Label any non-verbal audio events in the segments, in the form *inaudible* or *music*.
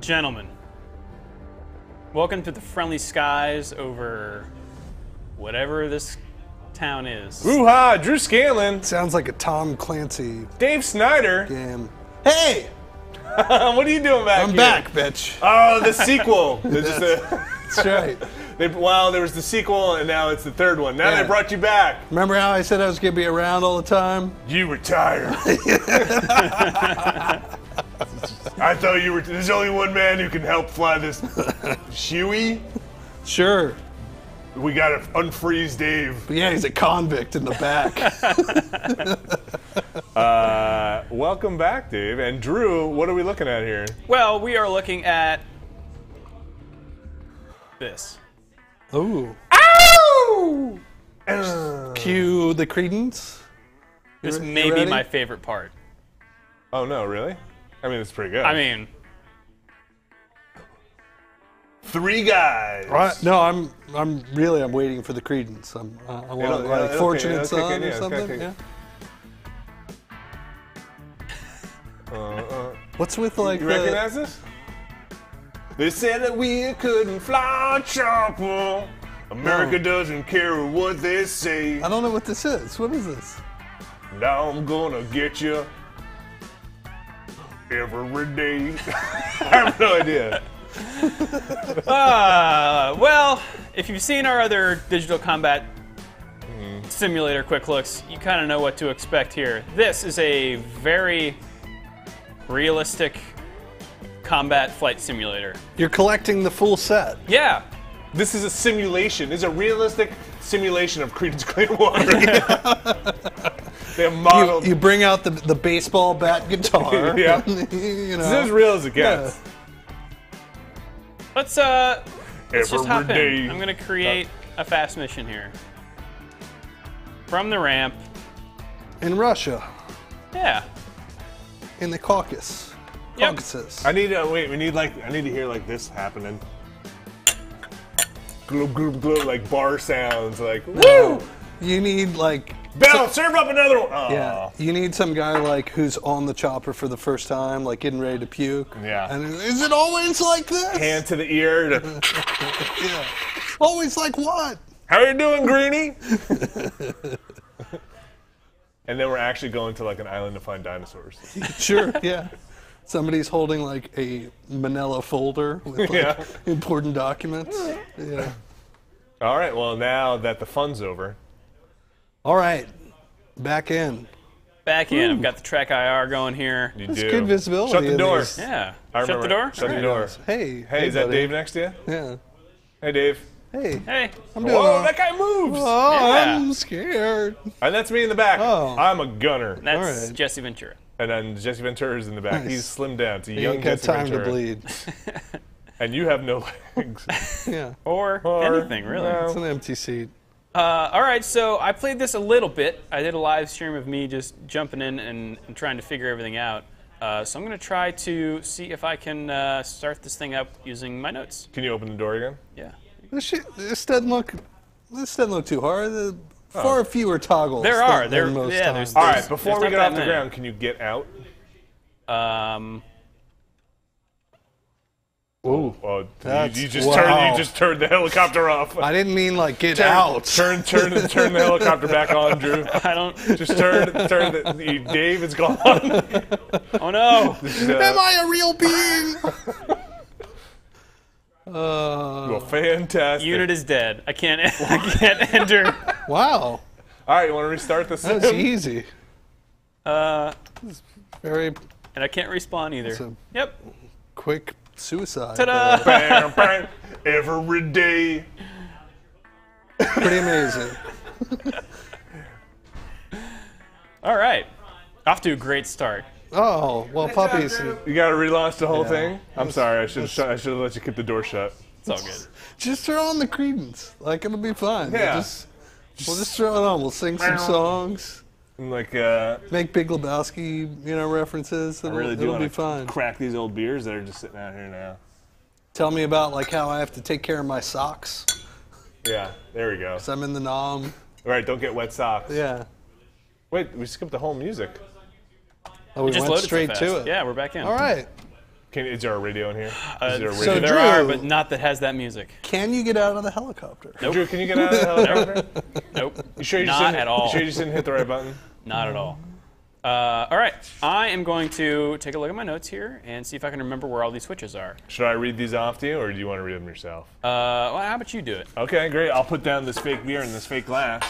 Gentlemen, welcome to the friendly skies over whatever this town is. Woo-ha, Drew Scanlon, Sounds like a Tom Clancy Dave Snider. game. Hey, *laughs* what are you doing back I'm here? back, bitch. Oh, the sequel. There's just a- That's right. *laughs* they, well, there was the sequel, and now it's the third one. Now Yeah. they brought you back. Remember how I said I was gonna be around all the time? You retired. *laughs* I thought you were. There's only one man who can help fly this *laughs* Huey. Sure. We gotta unfreeze Dave. But yeah, he's a convict in the back. *laughs* Uh, welcome back, Dave. And Drew, what are we looking at here? Well, we are looking at this. Ooh. Ow! Uh, Cue the Creedence. This may be my favorite part. oh no, really? I mean, it's pretty good. I mean, three guys. Right. No, I'm. I'm really. I'm waiting for the Creedence. I'm. Uh, I want It'll- like it'll- fortunate it'll son in, yeah, or something. Yeah. Uh, uh, What's with like you the? recognize this? They said that we couldn't fly chopper. America No. doesn't care what they say. I don't know what this is. What is this? Now I'm gonna get you every day. *laughs* I have no idea. uh, *laughs* well, if you've seen our other digital combat simulator quick looks, you kind of know what to expect here. This is a very realistic combat flight simulator. You're collecting the full set. Yeah, This is a simulation. This is a realistic simulation of Creedence Clearwater. *laughs* they have You, modeled. you bring out the the baseball bat guitar. *laughs* Yeah. *laughs* you this is as real as it gets. let's uh, let's just hop day. in. I'm gonna create a fast mission here. From the ramp. In Russia, Yeah. in the Caucasus. Yep. Caucasus. I need to wait. We need like I need to hear like this happening. Gloop gloop gloop like bar sounds like woo. You need like Bell, serve up another one. Oh. yeah. You need some guy like who's on the chopper for the first time, like getting ready to puke. Yeah. And is it always like this? Hand to the ear. To, *laughs* Yeah. Always like what? How are you doing, Greenie? *laughs* and then we're actually going to like an island to find dinosaurs. *laughs* Sure. Yeah. Somebody's holding like a manila folder with like Yeah. important documents. Yeah. All right. Well, now that the fun's over, All right. Back in. Back in. I've got the TrackIR going here. you That's do. good visibility Shut the in door. these. Yeah. I Shut the remember- door. Shut the door. Hey. Hey, is that buddy. Dave next to you? Yeah. Hey, Dave. Hey. Hey. I'm doing Whoa, all- that guy moves. Oh, Yeah. I'm scared. And that's me in the back. Oh. I'm a gunner. That's Alright. Jesse Ventura. And then Jesse Ventura is in the back. Nice. He's slimmed down. It's a You young ain't got Jesse time Ventura. to bleed. *laughs* And you have no legs. *laughs* Yeah. Or, Or- anything, really. no. It's an empty seat. Uh, all right, so I played this a little bit. I did a live stream of me just jumping in and, and trying to figure everything out. Uh, so I'm going to try to see if I can uh, start this thing up using my notes. Can you open the door again? Yeah. This shit. This doesn't look. This doesn't look too hard. The, far fewer toggles. There than- are. than There- most yeah, times. there's- All right. Before we get that off the ground, can you get out? Um, Ooh. Oh, you, you just wow. turned. You just turned the helicopter off. I didn't mean like get Turn- out. Turn, turn, turn the helicopter back on, Drew. *laughs* I don't. Just turn, turn. The, the- Dave is gone. *laughs* Oh no! Am I a real being? *laughs* uh, well, fantastic. Unit is dead. I can't. I can't enter. wow. All right, you want to restart this? That's easy. Uh, Very and I can't respawn either. So- Yep. quick suicide. Ta-da! *laughs* Bam, bam, Every day. Pretty amazing. *laughs* All right. Off to a great start. Oh well, puppies. You got to relaunch the whole Yeah. thing. I'm sorry. I should. I should have let you keep the door shut. It's all good. Just throw on the Creedence. Like it'll be fun. We'll Yeah. Just, we'll just throw it on. We'll sing some songs. And like, uh, Make Big Lebowski, you know, references. It'll, I really do it'll be fun. crack these old beers that are just sitting out here now. Tell me about like how I have to take care of my socks. Yeah, there we go. 'cause I'm in the Nam. All right, don't get wet socks. Yeah. Wait, we skipped the whole music. Oh, we Just went loaded so straight to it. Yeah, we're back in. All right. Can, is there a radio in here? Is Uh, there a so radio? there are, but not that has that music. Can you get out of the helicopter? Drew, can you get out of the helicopter? *laughs* Nope. You sure you just didn't, at all. You sure you just didn't hit the right button? *laughs* Not at all. Uh, all right, I am going to take a look at my notes here and see if I can remember where all these switches are. Should I read these off to you, or do you want to read them yourself? Uh, well, how about you do it? Okay, great. I'll put down this fake beer in this fake glass.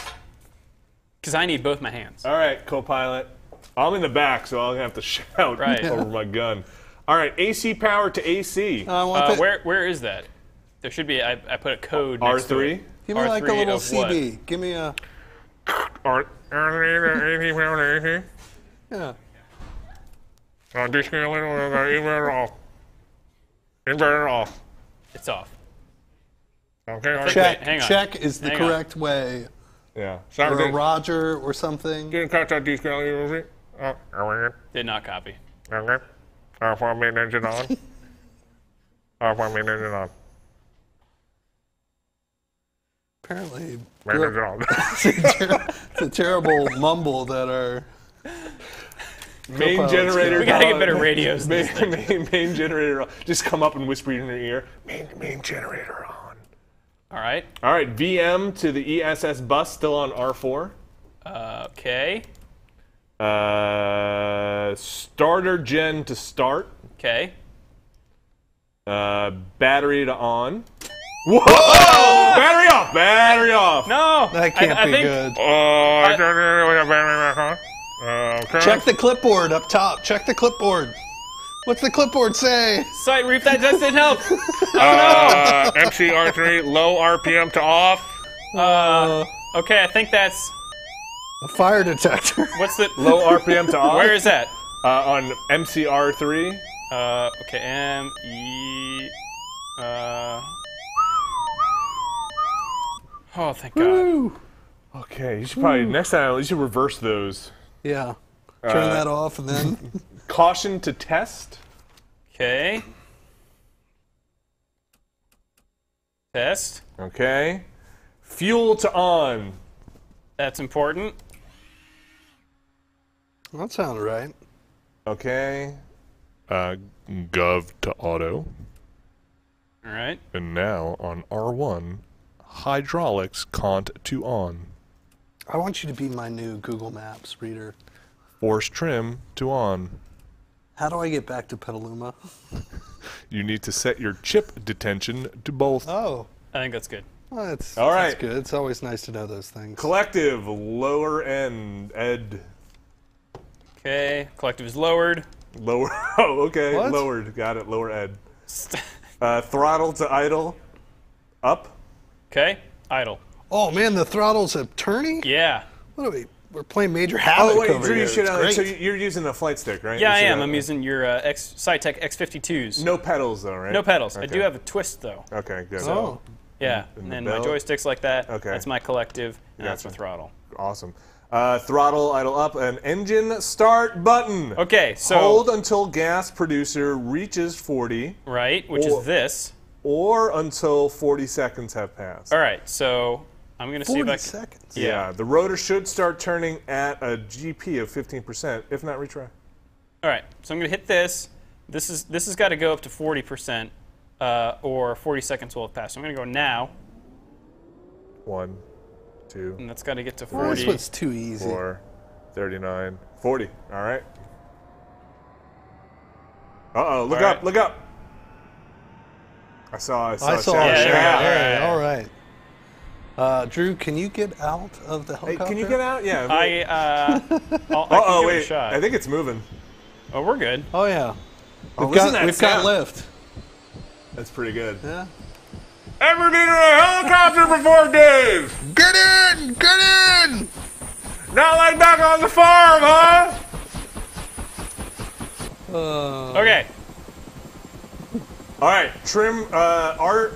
Because I need both my hands. All right, co-pilot. I'm in the back, so I'll have to *laughs* shout Right. over my gun. All right, AC power to AC. I want Uh, the, where where is that? There should be. I, I put a code. next to R3. it. Give me like a R3 little of what? CB. Give me a. R- AC power to AC. Yeah. Uh, Descaling, inverter off. Inverter off. It's off. Okay. Check. hang on. Check is the Hang on. correct way. Yeah. Or a Roger or something. Didn't catch that descaling. Oh, okay. Did not copy. Okay. Uh, for main engine on. Uh, for main engine on. Apparently, Main we're- *laughs* it's a terrible mumble that our main generator. We gotta get better radios. Main, main, main generator. on. Just come up and whisper in your ear. Main, main generator on. All right. All right, VM to the ESS bus still on R4. Uh, okay. Uh, starter gen to start. Okay. Uh, battery to on. Whoa! battery off. No. that can't I, I be think, good. Uh, battery back on. Okay. Check the clipboard up top. Check the clipboard. What's the clipboard say? Site reef that just didn't help. *laughs* oh, Uh, MCR3 low RPM to off. Uh, okay, I think that's A fire detector. *laughs* what's the *laughs* Low RPM to off. Where is that? uh, on MCR3? Uh, okay, M E. Uh. Oh, thank God. Woo. Okay, you should probably next time you should reverse those. Yeah. Turn that off and then. *laughs* Caution to test. Okay. Test. Okay. Fuel to on. That's important. that sounded right. Okay. Uh, gov to auto. All right. And now on R1, hydraulics cont to on. I want you to be my new Google Maps reader. Force trim to on. How do I get back to Petaluma? *laughs* You need to set your chip detector to both. Oh, I think that's good. well, that's, All that's right. good. It's always nice to know those things. Collective lower end ed. Okay. Collective is lowered. Lower. *laughs* Oh, okay. What? Lowered. Got it. Lower ed. Uh, throttle to idle. Up. Okay. Idle. Oh man, the throttle's a turning. Yeah. What are we? We're playing Major Havoc Oh wait, over Drew, here. you should. It's Uh, great. so you're using a flight stick, right? Yeah, I You should, am. uh, I'm using your uh, X Saitek X52s. No pedals though, right? No pedals. I Okay. do have a twist though. Okay, good. oh, Yeah. and And the then my bell? joystick's like that. Okay. That's my collective, and that's my Gotcha. throttle. Awesome. Uh, throttle idle up and engine start button. Okay. So Hold until gas producer reaches 40 right, which Or- is this. Or until 40 seconds have passed. All right. So I'm gonna see if 40 I can. seconds. Yeah, the rotor should start turning at a GP of 15%, if not retry. All right, so I'm gonna hit this. This is this has got to go up to 40%, uh, or 40 seconds will have passed. So I'm gonna go now, One, two, and that's got to get to Well, this 40. one's too easy. four, 39, 40. All right. Uh oh, look All up, look up. I saw, I saw, I a saw. shadow. it. Yeah, there we go. Yeah, All all right. right. Uh, Drew, can you get out of the Hey, helicopter? can you get out? Yeah. I uh, *laughs* I'll, I oh, give a wait. shot. I think it's moving. oh, we're good. Oh yeah. Oh, We've listen to got we've got lift. That's pretty good. Yeah. Ever been in a helicopter before, Dave? Get in! Get in! Not like back on the farm, huh? Uh, Okay. All right, trim uh, R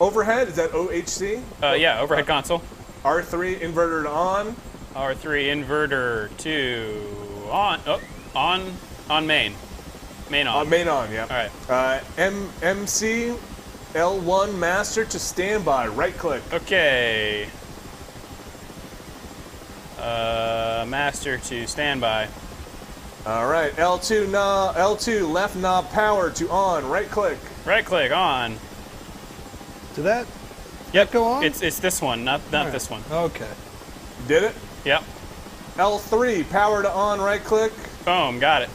overhead. Is that OHC? Uh, yeah, overhead console. R3 inverter on. R3 inverter to on. Oh, on on main. Main Uh, on. main on, yeah. All right. Uh, M MC L1 master to standby. Right click. Okay. Uh, master to standby. All right, L2 knob, L2 left knob power to on. Right click. Right click on. Did that? Yep. go on? It's it's this one, not not Alright. this one. Okay. Did it? Yep. L3 power to on. Right click. Boom. Got it.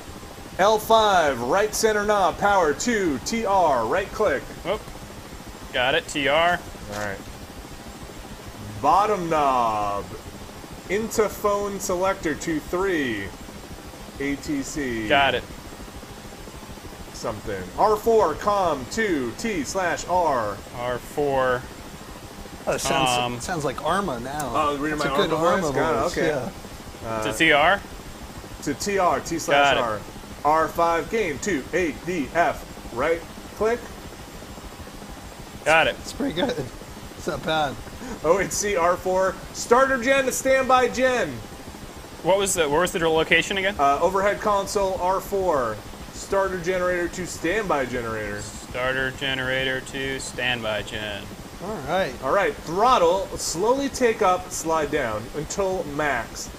L5 right center knob power to TR. Right click. Whoop. Got it. TR. All right. Bottom knob into phone selector to three. ATC. Got it. Something. R4 com 2 T slash R. R4. Oh, it sounds, Um, sounds like Arma now. Oh, reading my a good Arma Arma voice? Got it, okay. yeah. to TR. to TR, T slash Got R. it. R5 game 2 A D F. Right click. Got it. It's pretty good. It's not bad. OHC R4 starter gen to standby gen. What was the where was the location again? Uh, overhead console R4 starter generator to standby generator. Starter generator to standby gen. All right. All right, throttle slowly take up, slide down until max.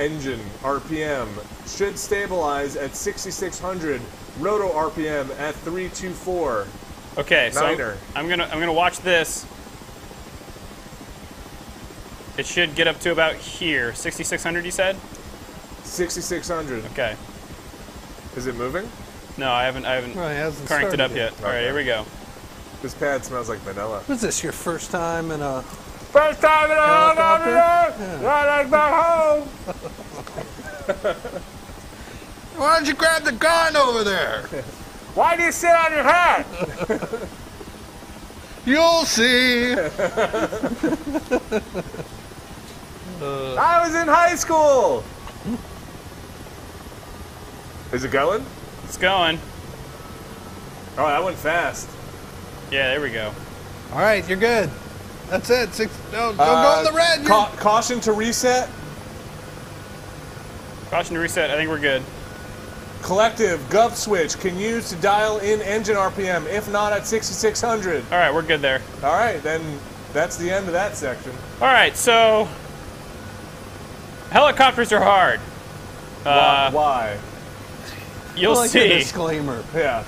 Engine RPM should stabilize at 6600. Roto RPM at 324. Okay, so Niner. I'm gonna I'm gonna watch this. It should get up to about here, 6600. You said? 6600. Okay. Is it moving? No, I haven't I haven't Well, it hasn't cranked it up yet. yet. All right, here we go. This pad smells like vanilla. Was this your first time in a? First time in a Helicopter? Right like back home. *laughs* Why don't you grab the gun over there? *laughs* Why do you sit on your hat? *laughs* You'll see. I was in high school. Is it going? It's going. Oh, that went fast. Yeah, there we go. All right, you're good. That's it. Six. No, don't Uh, go in the red. Ca- caution to reset. Caution to reset. I think we're good. Collective gov switch can use to dial in engine RPM, if not at 6600. All right, we're good there. All right, then that's the end of that section. All right, so helicopters are hard. Uh, Why? you'll I like the see. disclaimer. Yeah.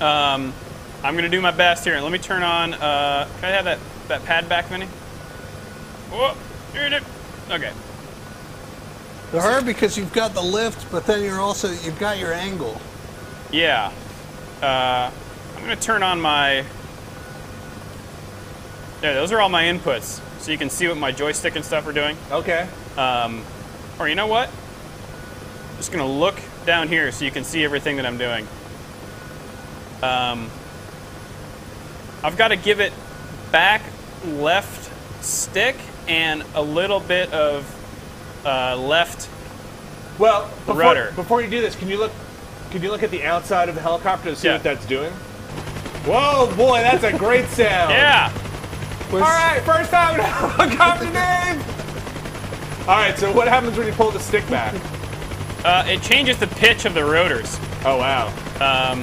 Um, I'm gonna do my best here. Let me turn on. Uh, can I have that that pad back, Vinny? Here it is. Okay. They're hard because you've got the lift, but then you're also you've got your angle. Yeah. Uh, I'm gonna turn on my. There, those are all my inputs, so you can see what my joystick and stuff are doing. Okay. Um, or you know what? Just gonna look down here so you can see everything that I'm doing. Um, I've got to give it back left stick and a little bit of uh, left. Well, before, rudder. before you do this, can you look? Can you look at the outside of the helicopter to see Yeah. what that's doing? Whoa, boy, that's a great sound. Yeah. All right, first time in a helicopter, Dave. All right, so what happens when you pull the stick back? Uh, it changes the pitch of the rotors. Oh wow. Um,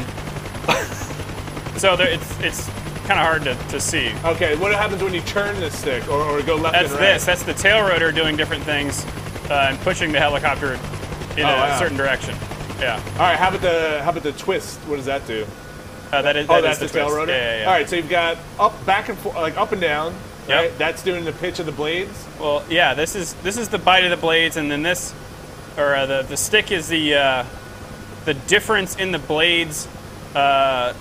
so there, it's it's kind of hard to, to see. Okay, what happens when you turn the stick or, or go left That's and right? this. That's the tail rotor doing different things uh, and pushing the helicopter in Oh, a wow. certain direction. Yeah. All right, how about the how about the twist? What does that do? Uh, that is. Oh, that that's is the, tail rotor. Yeah, yeah, yeah. All right, so you've got up, back and forth, like up and down. Yep. Right? That's doing the pitch of the blades. Well, yeah. This is this is the bite of the blades, and then this, or uh, the the stick is the uh, the difference in the blades uh,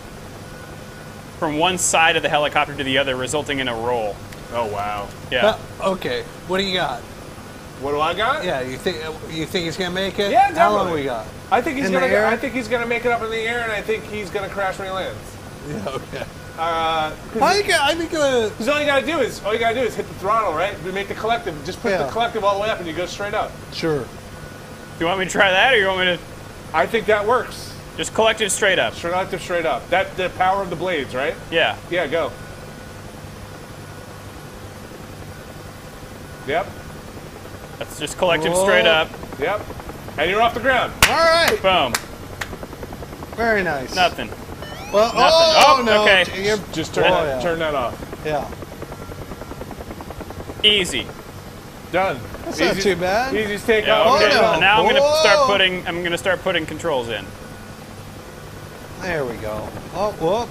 from one side of the helicopter to the other, resulting in a roll. Oh wow. Yeah. Uh, okay, what do you got? What do I got? Yeah, you think you think he's gonna make it? Yeah, definitely. How long we got? I think he's In gonna. I think he's gonna make it up in the air, and I think he's gonna crash when he lands. *laughs* Yeah, okay. Uh, I think I think uh, Because all you gotta do is all you gotta do is hit the throttle, right? We make the collective. Just put the collective all the way up, and you go straight up. sure. Do you want me to try that, or you want me to I think that works. just collect it straight up? Collective straight up. That the power of the blades, right? Yeah. Yeah, go. Yep. That's just collective Whoa. straight up. Yep. And you're off the ground. All right, Boom. very nice. Nothing. Well, Nothing. oh, Oh, no, okay. you're- Just turn Oh, that, yeah. turn that off. yeah. Easy. Done. That's not too bad. Easy to take Yeah, off. okay. Oh, no. Now I'm gonna Whoa. start putting. I'm gonna start putting controls in. There we go. Oh, whoop.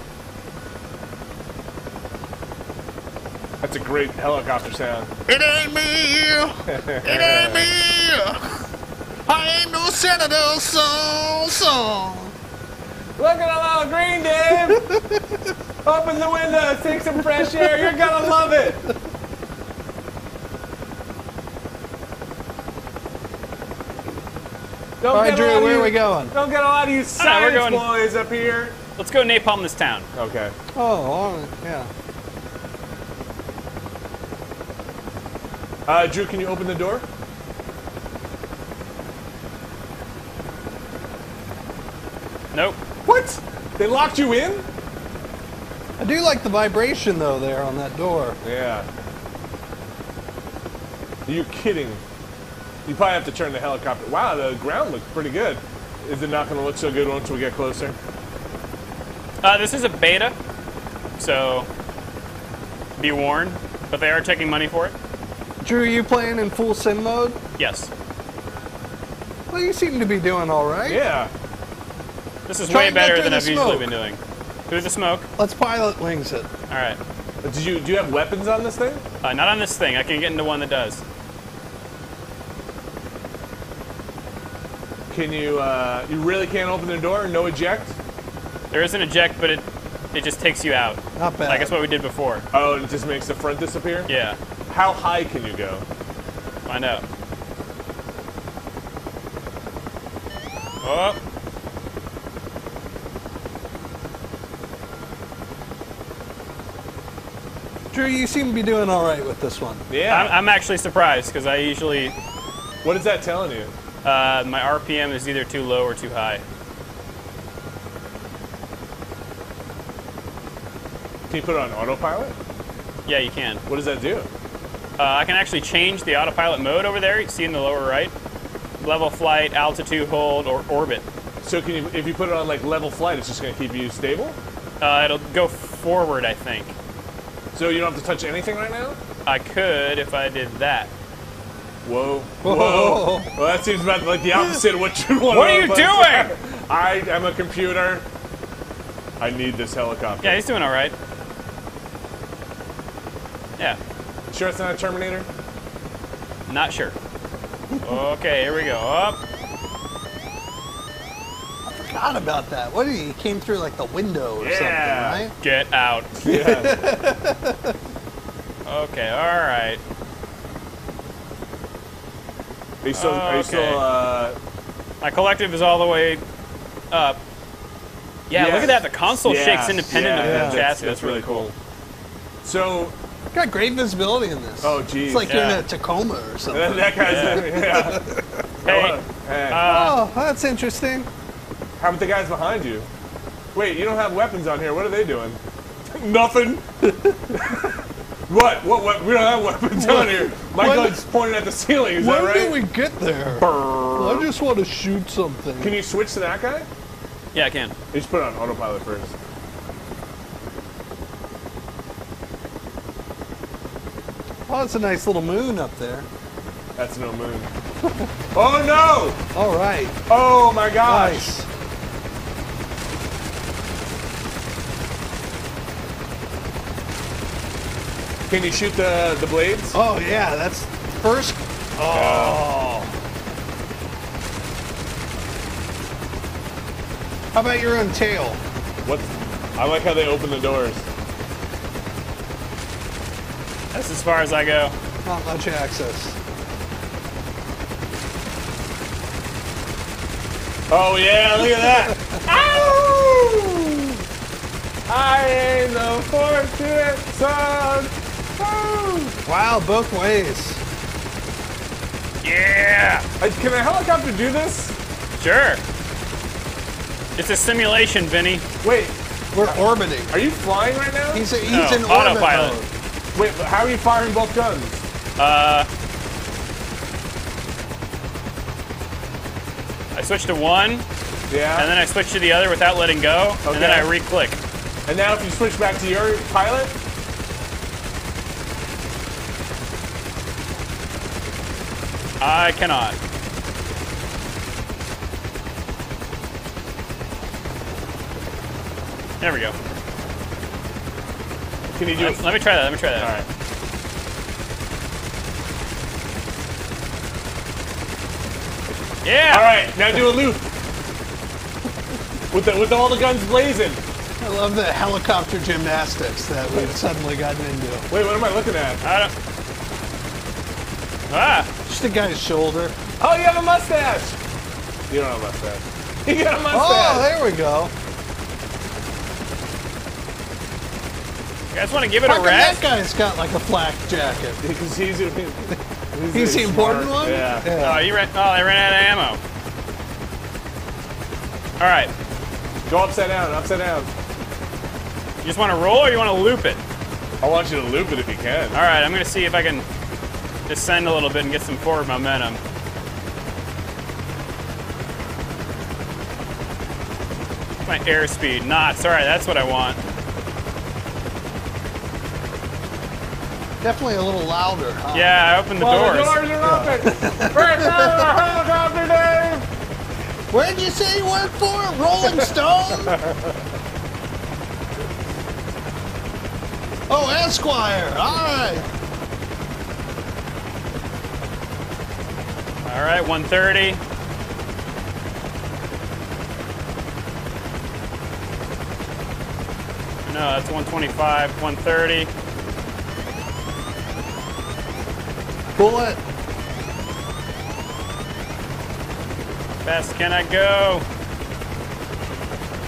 That's a great helicopter sound. It ain't me. It ain't me. *laughs* I ain't no senator, so, so. Look at a little green, Dave. *laughs* Open the window, take some fresh air. You're gonna love it. Don't All right, get Drew, where you- are we going? Don't get a lot of you know, we're science going- boys up here. Let's go napalm this town. Okay. Oh, all right, yeah. Uh, Drew, can you open the door? Nope. What? They locked you in? I do like the vibration though there on that door. Yeah. You're you kidding? You probably have to turn the helicopter. Wow, the ground looks pretty good. Is it not going to look so good once we get closer? Uh, this is a beta, so be warned. But they are taking money for it. Drew, you playing in full sim mode? Yes. Well, you seem to be doing all right. Yeah. This is Try way better than I've usually been doing. Through the smoke. Let's pilot wings it. All right. Did you do you have weapons on this thing? Uh, not on this thing. I can get into one that does. Can you? Uh, you really can't open the door? No eject? There is an eject, but it it just takes you out. Not bad. Like that's what we did before. Oh, and it just makes the front disappear? Yeah. How high can you go? Find out. Oh. Drew, you seem to be doing all right with this one. Yeah. I'm, I'm actually surprised because I usually what is that telling you? uh, my RPM is either too low or too high. Can you put it on autopilot? Yeah, you can. What does that do? Uh, I can actually change the autopilot mode over there. You see in the lower right, level flight, altitude hold, or orbit. So can you, if you put it on like level flight, it's just going to keep you stable? Uh, it'll go forward, I think. So you don't have to touch anything right now? I could if I did that. Whoa. Whoa. Whoa. Well, that seems about like the opposite of what you want. What are you doing? I am a computer. I need this helicopter. Yeah, he's doing all right. Yeah, Sure it's not a Terminator? not sure. Okay, here we go. Up. Forgot about that. What did he he came through like the window or Yeah. something, right? Get out. Yeah. *laughs* Okay, all right. Are you still, are you still uh, My collective is all the way up. Yeah, Yeah. look at that. The console yeah, shakes independent yeah, of the that's- chassis. That's, really cool. So, Got great visibility in this. Oh, geez, It's like you're in a Tacoma or *laughs* something. that, that guy's yeah. *laughs* Hey, Hey, oh, that's interesting. How about the guys behind you? Wait, you don't have weapons on here. What are they doing? *laughs* Nothing. *laughs* what? what? What? We don't have weapons on here. My When- gun's pointing at the ceiling. Is that When did we get there? I just want to shoot something. Can you switch to that guy? yeah, I can. You just put it on autopilot first. Oh, it's a nice little moon up there. That's no moon. *laughs* oh no! All right. Oh my gosh! Nice. Can you shoot the the blades? Oh yeah, that's first. Oh. How about your own tail? What? I like how they open the doors. That's as far as I go. Not much access. Oh yeah, look at that! *laughs* Ow! I ain't no fortunate son. Woo! Wow, both ways. Yeah. Uh, Can a helicopter do this? Sure. It's a simulation, Vinny. Wait, We're orbiting. are you flying right now? He's, he's No, in orbit autopilot. mode. Wait, but how are you firing both guns? Uh, I switched to one, Yeah. and then I switched to the other without letting go, and then I re-click. And now if you switch back to your pilot, I cannot. There we go. Can you do Let, it? let me try that. Let me try that. All right. Yeah. All right. Now do a loop. with the, with all the guns blazing. I love the helicopter gymnastics that we've suddenly gotten into. Wait, what am I looking at? I don't. Ah. Just a guy's shoulder. Oh, you have a mustache. You don't have a mustache. *laughs* You got a oh, mustache! Oh, there we go. You guys want to give it How a come that guy's got like a flak jacket? Because *laughs* he's, he's, *laughs* He's the important one? Yeah. Oh, you ran. Oh, they ran out of ammo. All right. Go upside down, upside down. You just want to roll, or you want to loop it? I want you to loop it if you can. All right. I'm gonna see if I can descend a little bit and get some forward momentum. My airspeed knots. All right, that's what I want. Definitely a little louder. Huh? Yeah, I opened the Well, doors. the doors are open. *laughs* Right now, the helicopter, Dave. Where'd you say you worked for? Rolling Stone? *laughs* oh, Esquire. All right. All right, 130. No, that's 125, 130. Bullet. Fast can I go?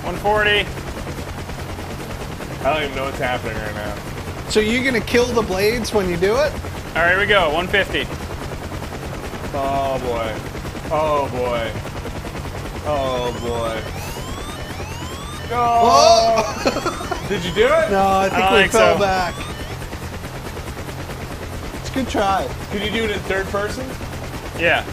140. I don't even know what's happening right now. So you're gonna kill the blades when you do it? All right, here we go. 150. Oh boy. Oh boy. Oh boy. Oh! Did you do it? No, I think don't we think fell so. back. It's a good try. Could you do it in third person? Yeah.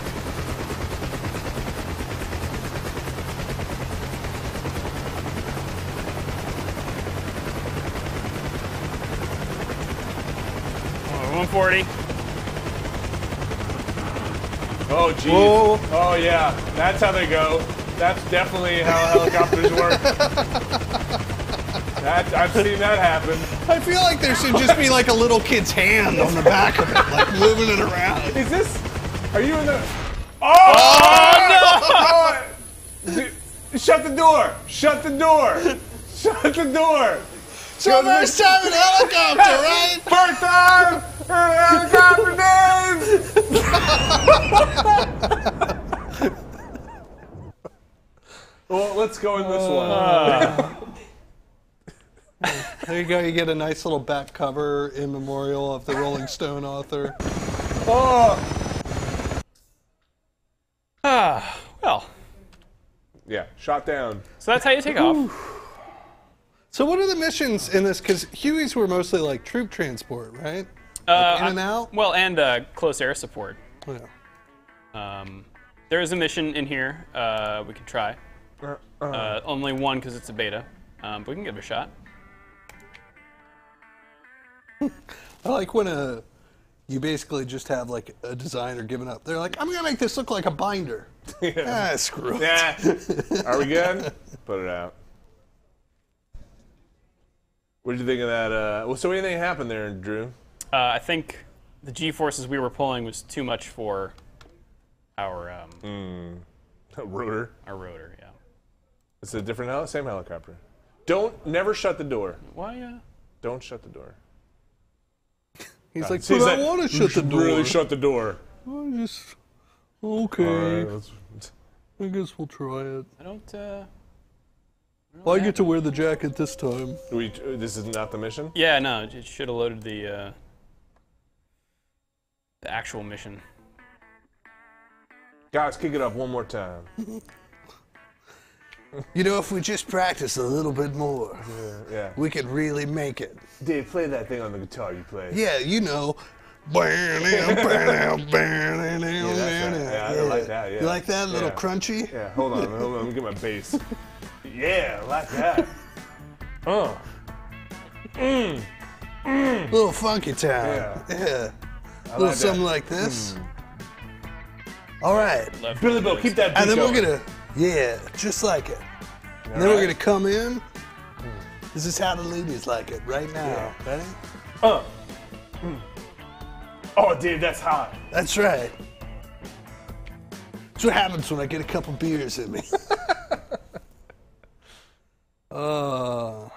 Oh, 140. Oh geez. Whoa. Oh. oh yeah. That's how they go. That's definitely how *laughs* helicopters work. That, I've seen that happen. I feel like there should just be like a little kid's hand on the back of it, like moving it around. Is this? Are you in the? Oh, oh, oh no! Dude, Shut the door! Shut the door! Shut the door! So *laughs* first time in helicopter, right? First time in helicopter days! well, let's go in this one. *laughs* There you go. You get a nice little back cover in memorial of the Rolling Stone author. Oh! Ah, well. Yeah, shot down. So that's how you take off. So what are the missions in this? Because Hueys were mostly like troop transport, right? Uh, in and out? Well, and uh, close air support. Yeah. Um, there is a mission in here uh, we can try. Uh, only one because it's a beta, um, but we can give it a shot. *laughs* I like when a you basically just have like a designer giving up. They're like, I'm gonna make this look like a binder. *laughs* Ah, screw it. Yeah. *laughs* Are we good? Put it out. What did you think of that? Uh, well, so what do you think happened there, Drew? Uh, I think the G forces we were pulling was too much for our um, *laughs* Rotor. our rotor. Yeah. It's a different heli- same helicopter. Don't never shut the door. Why? Uh, Don't shut the door. *laughs* He's like, but I want to "You shut the should door. Really shut the door. I just okay. All right, let's- I guess we'll try it. I don't. Uh, Well, I get to wear the jacket this time. we, this is not the mission. yeah, no, it should have loaded the uh, the actual mission. Guys, kick it up one more time. You know, if we just practice a little bit more, Yeah. we could really make it. Dave, play that thing on the guitar you play. Yeah, you know. *laughs* yeah, Yeah, I like that, yeah. You like that? A little Yeah. crunchy? Yeah, hold on, hold on. Let me get my bass. yeah, I like that. *laughs* Oh, mm little funky town. Yeah. Yeah. A I little like something that. like this. All right. Left Billy one Bo, goes keep that And beat then we're going. gonna, yeah, just like it. And then we're gonna come in. This is how the ladies like it right now. Ready? Uh. Mm. Oh, dude, that's hot. That's right. That's what happens when I get a couple beers in me. *laughs* uh,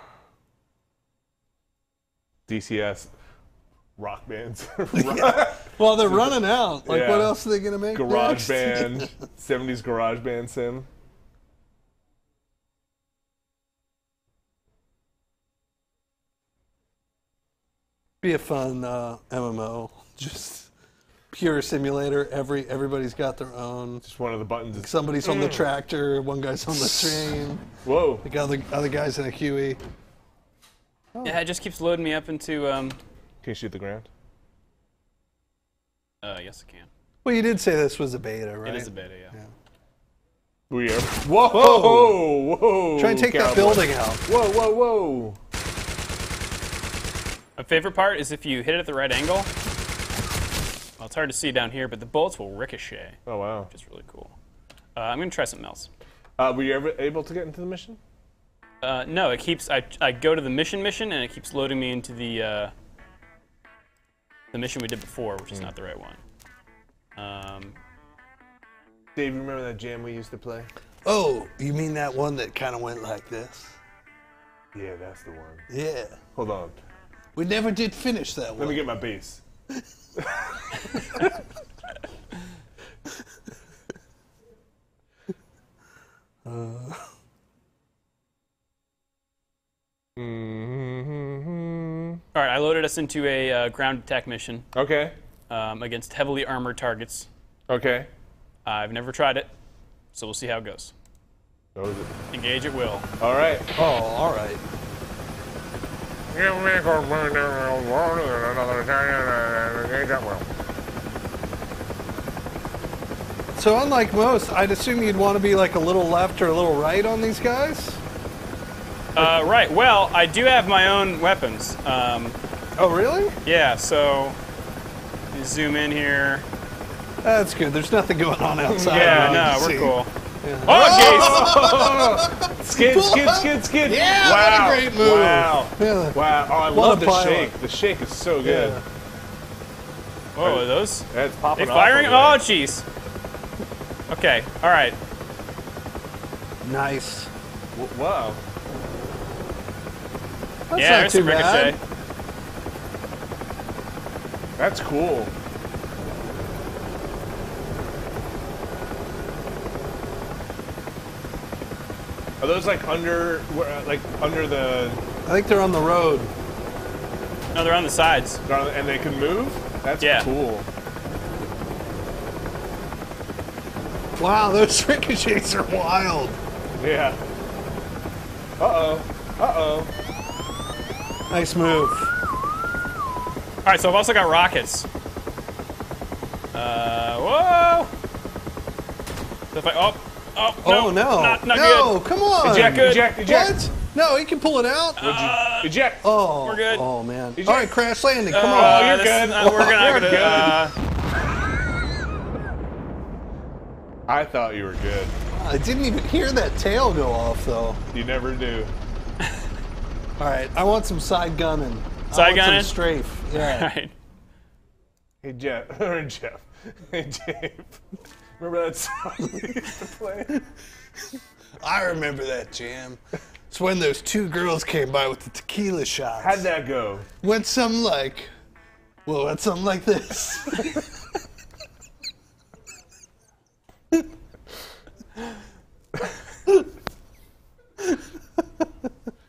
DCS rock bands. *laughs* *laughs* well, they're running out. Like, Yeah. what else are they gonna make? garage next? *laughs* band, 70s garage band sim. Be a fun uh, MMO. Just pure simulator. Every everybody's got their own. Just one of the buttons is. Somebody's on the tractor. One guy's on the train. Whoa. The other other guys in a QE. Yeah, it just keeps loading me up into. Um, Can you shoot the ground? uh, yes, I can. Well, you did say this was a beta, right? It is a beta, yeah. We are. Whoa! Whoa! Whoa! Try and take that building out. Whoa! Whoa! Whoa! My favorite part is if you hit it at the right angle. Well, it's hard to see down here, but the bullets will ricochet, Oh wow. which is really cool. Uh, I'm gonna try something else. Uh, were you ever able to get into the mission? Uh, no, it keeps. I, I go to the mission mission, and it keeps loading me into the uh, the mission we did before, which is not the right one. Um, Dave, remember that jam we used to play? Oh, you mean that one that kind of went like this? Yeah, that's the one. Yeah. Hold on. We never did finish that one. Let me get my bass. mm-hmm. *laughs* *laughs* us into a uh, ground attack mission Okay. um, against heavily armored targets. Okay. I've never tried it, so we'll see how it goes. That was it. Engage at will. All right. oh, all right. So unlike most, I'd assume you'd want to be like a little left or a little right on these guys. Uh, right. Well, I do have my own weapons. Um, Oh, really? yeah. So you zoom in here. That's good. There's nothing going on outside. Yeah. No, we're see. cool. Yeah. Oh, oh! *laughs* Skid, skid, skid, skid. Yeah, wow. what a great move. Wow. Yeah. Wow. Oh, I What love the pilot. shake. The shake is so good. Yeah. geez. Whoa, are those? Yeah, it's popping They off firing? Oh, jeez. Okay. All right. Nice. W- Wow. That's yeah, not there's too some ricochet. bad. That's cool. Are those like under, like under the, I think they're on the road. No, they're on the sides. and they can move? That's Yeah. cool. Wow, those *laughs* ricochets are wild. Yeah. Uh oh. Uh oh. Nice move. All right, so I've also got rockets. Uh, whoa! So if I, oh, oh, Oh no! not, not no, good. come on! Eject, good. eject, eject. What? No, he can pull it out. Eject. oh, we're good. Oh man! Eject. All right, crash landing. Come Uh, on. Oh, you're this- good. uh, we're gonna, You're gonna good. uh, I thought you were good. I didn't even hear that tail go off though. You never do. All right, I want some side gunning. I Side want gunning? Some strafe. *laughs* all Yeah. right. Hey Jeff, *laughs* or Jeff. Hey Dave. Remember that song we used to play? *laughs* I remember that jam. It's when those two girls came by with the tequila shots. How'd that go? Went something like, well, went something like this.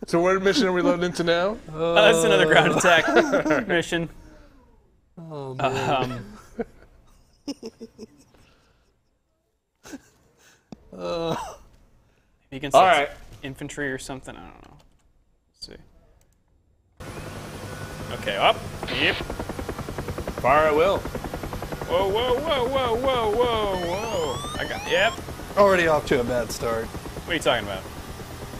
So what mission are we loading into now? Oh, *laughs* that's another ground attack *laughs* mission. oh man. Um, you can All set right. infantry or something. I don't know. Let's see. Okay, up. Yep. Fire at will. Whoa, whoa, whoa, whoa, whoa, whoa, whoa. I got. Yep. Already off to a bad start. What are you talking about?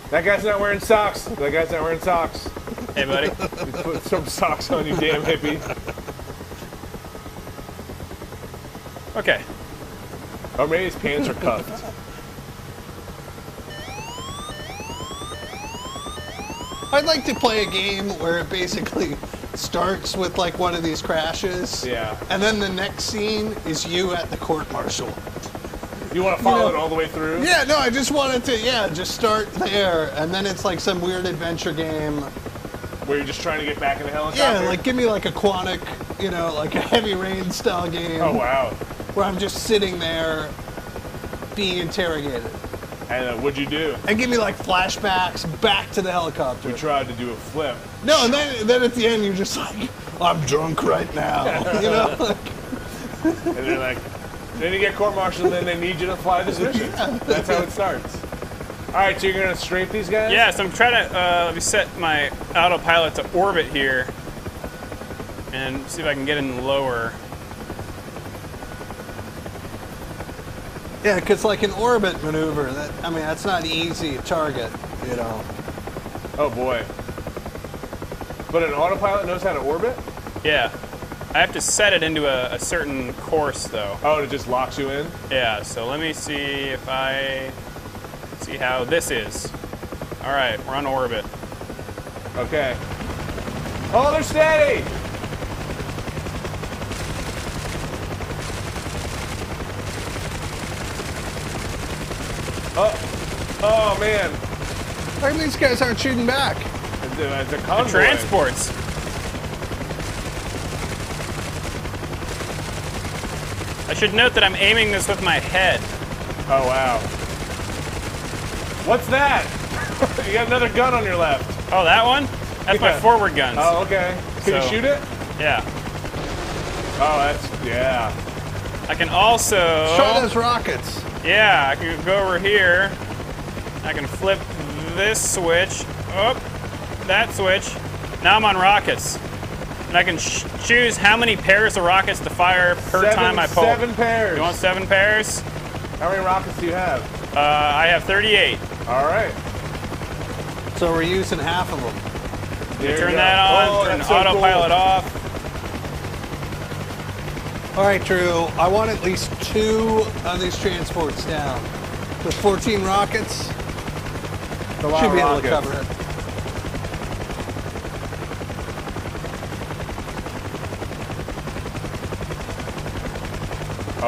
That guy's not wearing socks. That guy's not wearing socks. Hey, buddy. Put some socks on, you damn hippie. Okay. Or maybe his pants are cuffed. I'd like to play a game where it basically starts with like one of these crashes. Yeah. And then the next scene is you at the court martial. You want to follow know- it all the way through? Yeah, no, I just wanted to, yeah, just start there. And then it's like some weird adventure game. Where you're just trying to get back in the helicopter? Yeah, like give me like a Quantic, you know, like a heavy rain style game Oh, wow. where I'm just sitting there being interrogated. And uh, what'd you do? And give me like flashbacks back to the helicopter. We tried to do a flip. No, and then, then at the end you're just like, I'm drunk right now. *laughs* you know? Like, And they're like, then you get court martialed, and then they need you to fly this mission. That's how it starts. All right, so you're gonna strafe these guys? Yeah, so I'm trying to uh, let me set my autopilot to orbit here, and see if I can get in lower. yeah, because like an orbit maneuver, that I mean, that's not an easy target, you know. Oh boy. But an autopilot knows how to orbit? Yeah, I have to set it into a, a certain course though. Oh, it just locks you in? Yeah, so let me see if I see how this is. All right, we're on orbit. Okay. Oh, they're steady! Oh, oh man. How come these guys aren't shooting back? It's a, it's a convoy. Transports. I should note that I'm aiming this with my head. Oh, wow. What's that? *laughs* you got another gun on your left. Oh, that one? That's my forward guns. Oh, okay. Can you shoot it? Yeah. Oh, that's, yeah. I can also. Try those rockets. Yeah, I can go over here. I can flip this switch. Oh, that switch. Now I'm on rockets. And I can sh- choose how many pairs of rockets to fire per seven, time I pull. Seven pairs. You want seven pairs? How many rockets do you have? Uh, I have 38. All right. So we're using half of them. There you Turn go. that on, Oh, turn so autopilot cool. off. All right, Drew. I want at least two of these transports down. With 14 rockets, It's a lot should be able to cover it.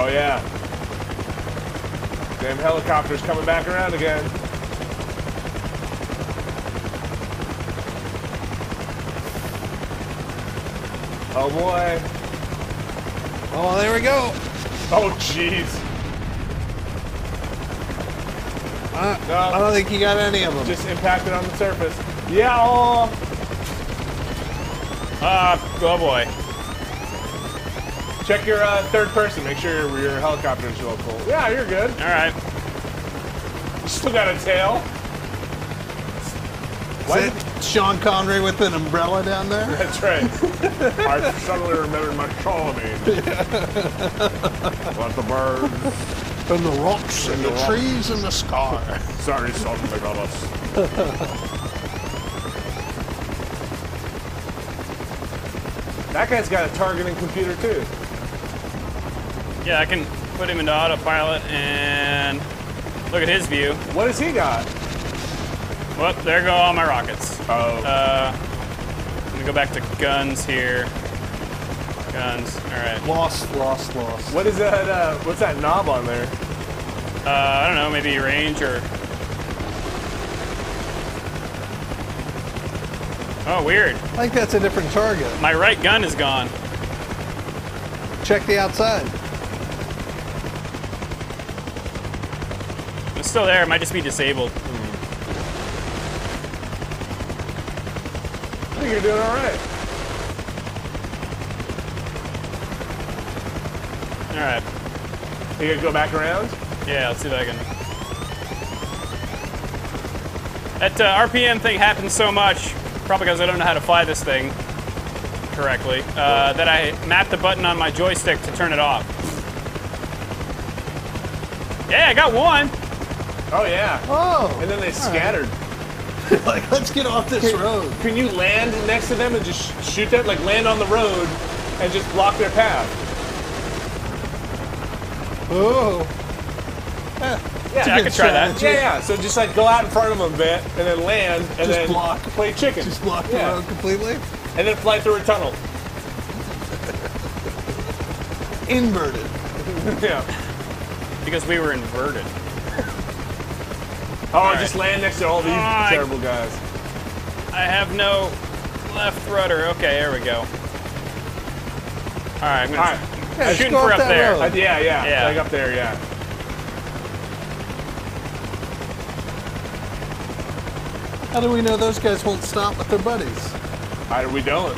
Oh yeah. Damn helicopters coming back around again. Oh boy. Oh, there we go. Oh jeez. Uh, No. I don't think he got any of them. Just impacted on the surface. Yeah. Oh. Ah, oh boy. Check your uh, third person. Make sure your, your helicopter's cool. Yeah, you're good. All right. You still got a tail. Is it Sean Connery with an umbrella down there? *laughs* That's right. I suddenly remembered my Charlemagne. What the birds? And the rocks and the the rock- trees and the sky. Sorry, something about us. that guy's got a targeting computer too. Yeah, I can put him into autopilot and look at his view. What has he got? Well, there go all my rockets. Oh, Uh, I'm gonna go back to guns here. Guns. All right. Lost, lost, lost. what is that? Uh, what's that knob on there? Uh, I don't know. Maybe range or. Oh, weird. I think that's a different target. My right gun is gone. Check the outside. It's still there. It might just be disabled. I think you're doing all right. All right. You gonna go back around? Yeah, let's see if I can. That uh, RPM thing happens so much, probably because I don't know how to fly this thing correctly, uh, that I mapped the button on my joystick to turn it off. Yeah, I got one. Oh yeah. Oh, And then they scattered. *laughs* like let's get off this road. Can you land next to them and just sh- shoot them? Like land on the road and just block their path? Oh, eh, eh, Yeah, Yeah, I could try that. Yeah, yeah. So just like go out in front of them a bit, and then land, and Just then block. play chicken. Just block the road completely. and then fly through a tunnel. Inverted. *laughs* yeah. Because we were inverted. Oh, right. just land next to all these I- terrible guys. I have no left rudder. Okay, here we go. All right, I'm gonna All right. Yeah, just shooting for up up there. Uh, yeah, yeah, Yeah. Like up there, yeah. How do we know those guys won't stop with their buddies? How do we don't?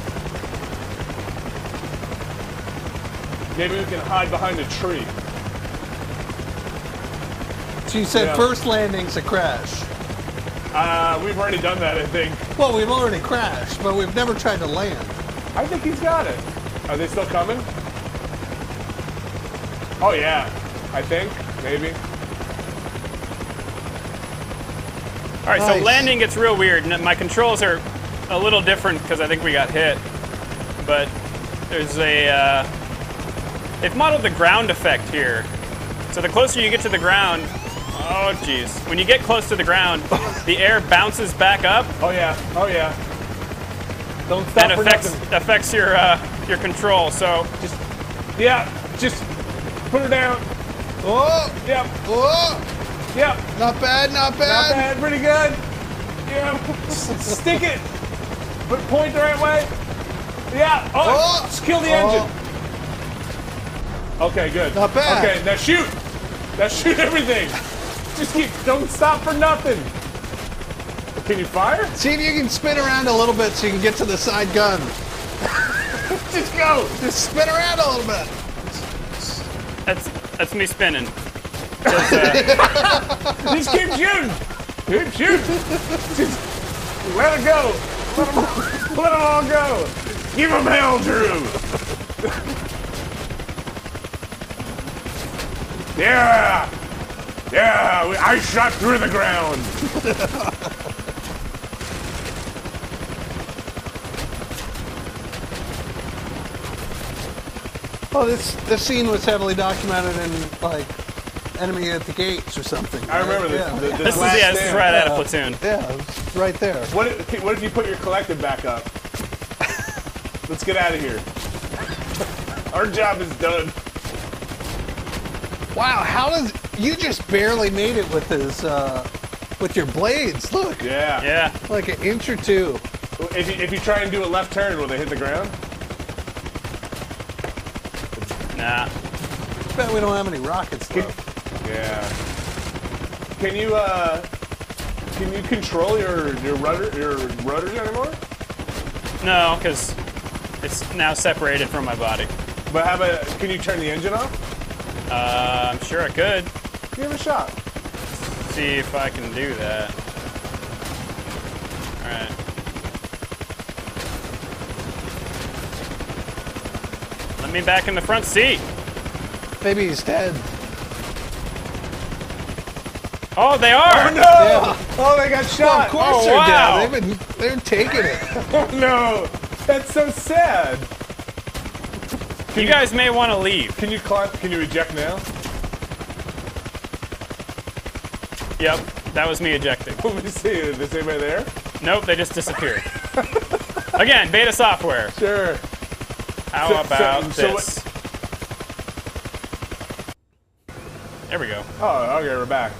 Maybe we can hide behind a tree. So you said Yeah. first landing's a crash. Uh, we've already done that, I think. Well, we've already crashed, but we've never tried to land. I think he's got it. Are they still coming? Oh yeah, I think maybe. All right, Nice. so landing gets real weird. My controls are a little different because I think we got hit. But there's a. Uh, they've modeled the ground effect here. So the closer you get to the ground, oh jeez, when you get close to the ground, *laughs* the air bounces back up Oh yeah, oh yeah. Don't stop and for affects nothing. affects your uh, your control. So Just yeah, just put her down. Oh, Yep, oh, yep. not bad, not bad. Not bad. bad, pretty good. Yeah, *laughs* stick it. But point the right way. Yeah. Oh, Oh. just kill the Oh. engine. Okay, good. Not bad. Okay, now shoot. Now shoot *laughs* everything. Just keep. Don't stop for nothing. Can you fire? See if you can spin around a little bit so you can get to the side gun. *laughs* Just go. Just spin around a little bit. that's that's me spinning. 'Cause, uh, *laughs* Just keep shooting. Keep shooting. Just let it go. Let them, let 'em all go. Give them hell, Drew. *laughs* yeah. Yeah. we- I shot through the ground. *laughs* Oh, this this scene was heavily documented in like Enemy at the Gates or something. I remember this. Yeah, the- yeah. this this is last yeah, this is stand. right out of platoon. yeah, it's right there. What if, what if you put your collective back up? Let's get out of here. Our job is done. Wow, how does you just barely made it with his uh, with your blades? Look, Yeah. Yeah. like an inch or two. If you, if you try and do a left turn, will they hit the ground? Nah. Bet we don't have any rockets though. Yeah. Can you uh can you control your your rudder your rudders anymore? No, because it's now separated from my body. But how about can you turn the engine off? Uh, I'm sure I could. Give it a shot. See if I can do that. Alright. Let me back in the front seat. Maybe he's dead. Oh, they are! Oh, no! Yeah. Oh, they got Well, shot. of course Oh, they're wow. dead. They've been they're taking it. *laughs* Oh no! That's so sad. You guys may want to leave. Can you climb? Can you eject now? Yep, that was me ejecting. *laughs* Let me see. Is anybody there? Nope, they just disappeared. Again, beta software. Sure. How So- so- about so this? There we go. Oh, okay, we're back.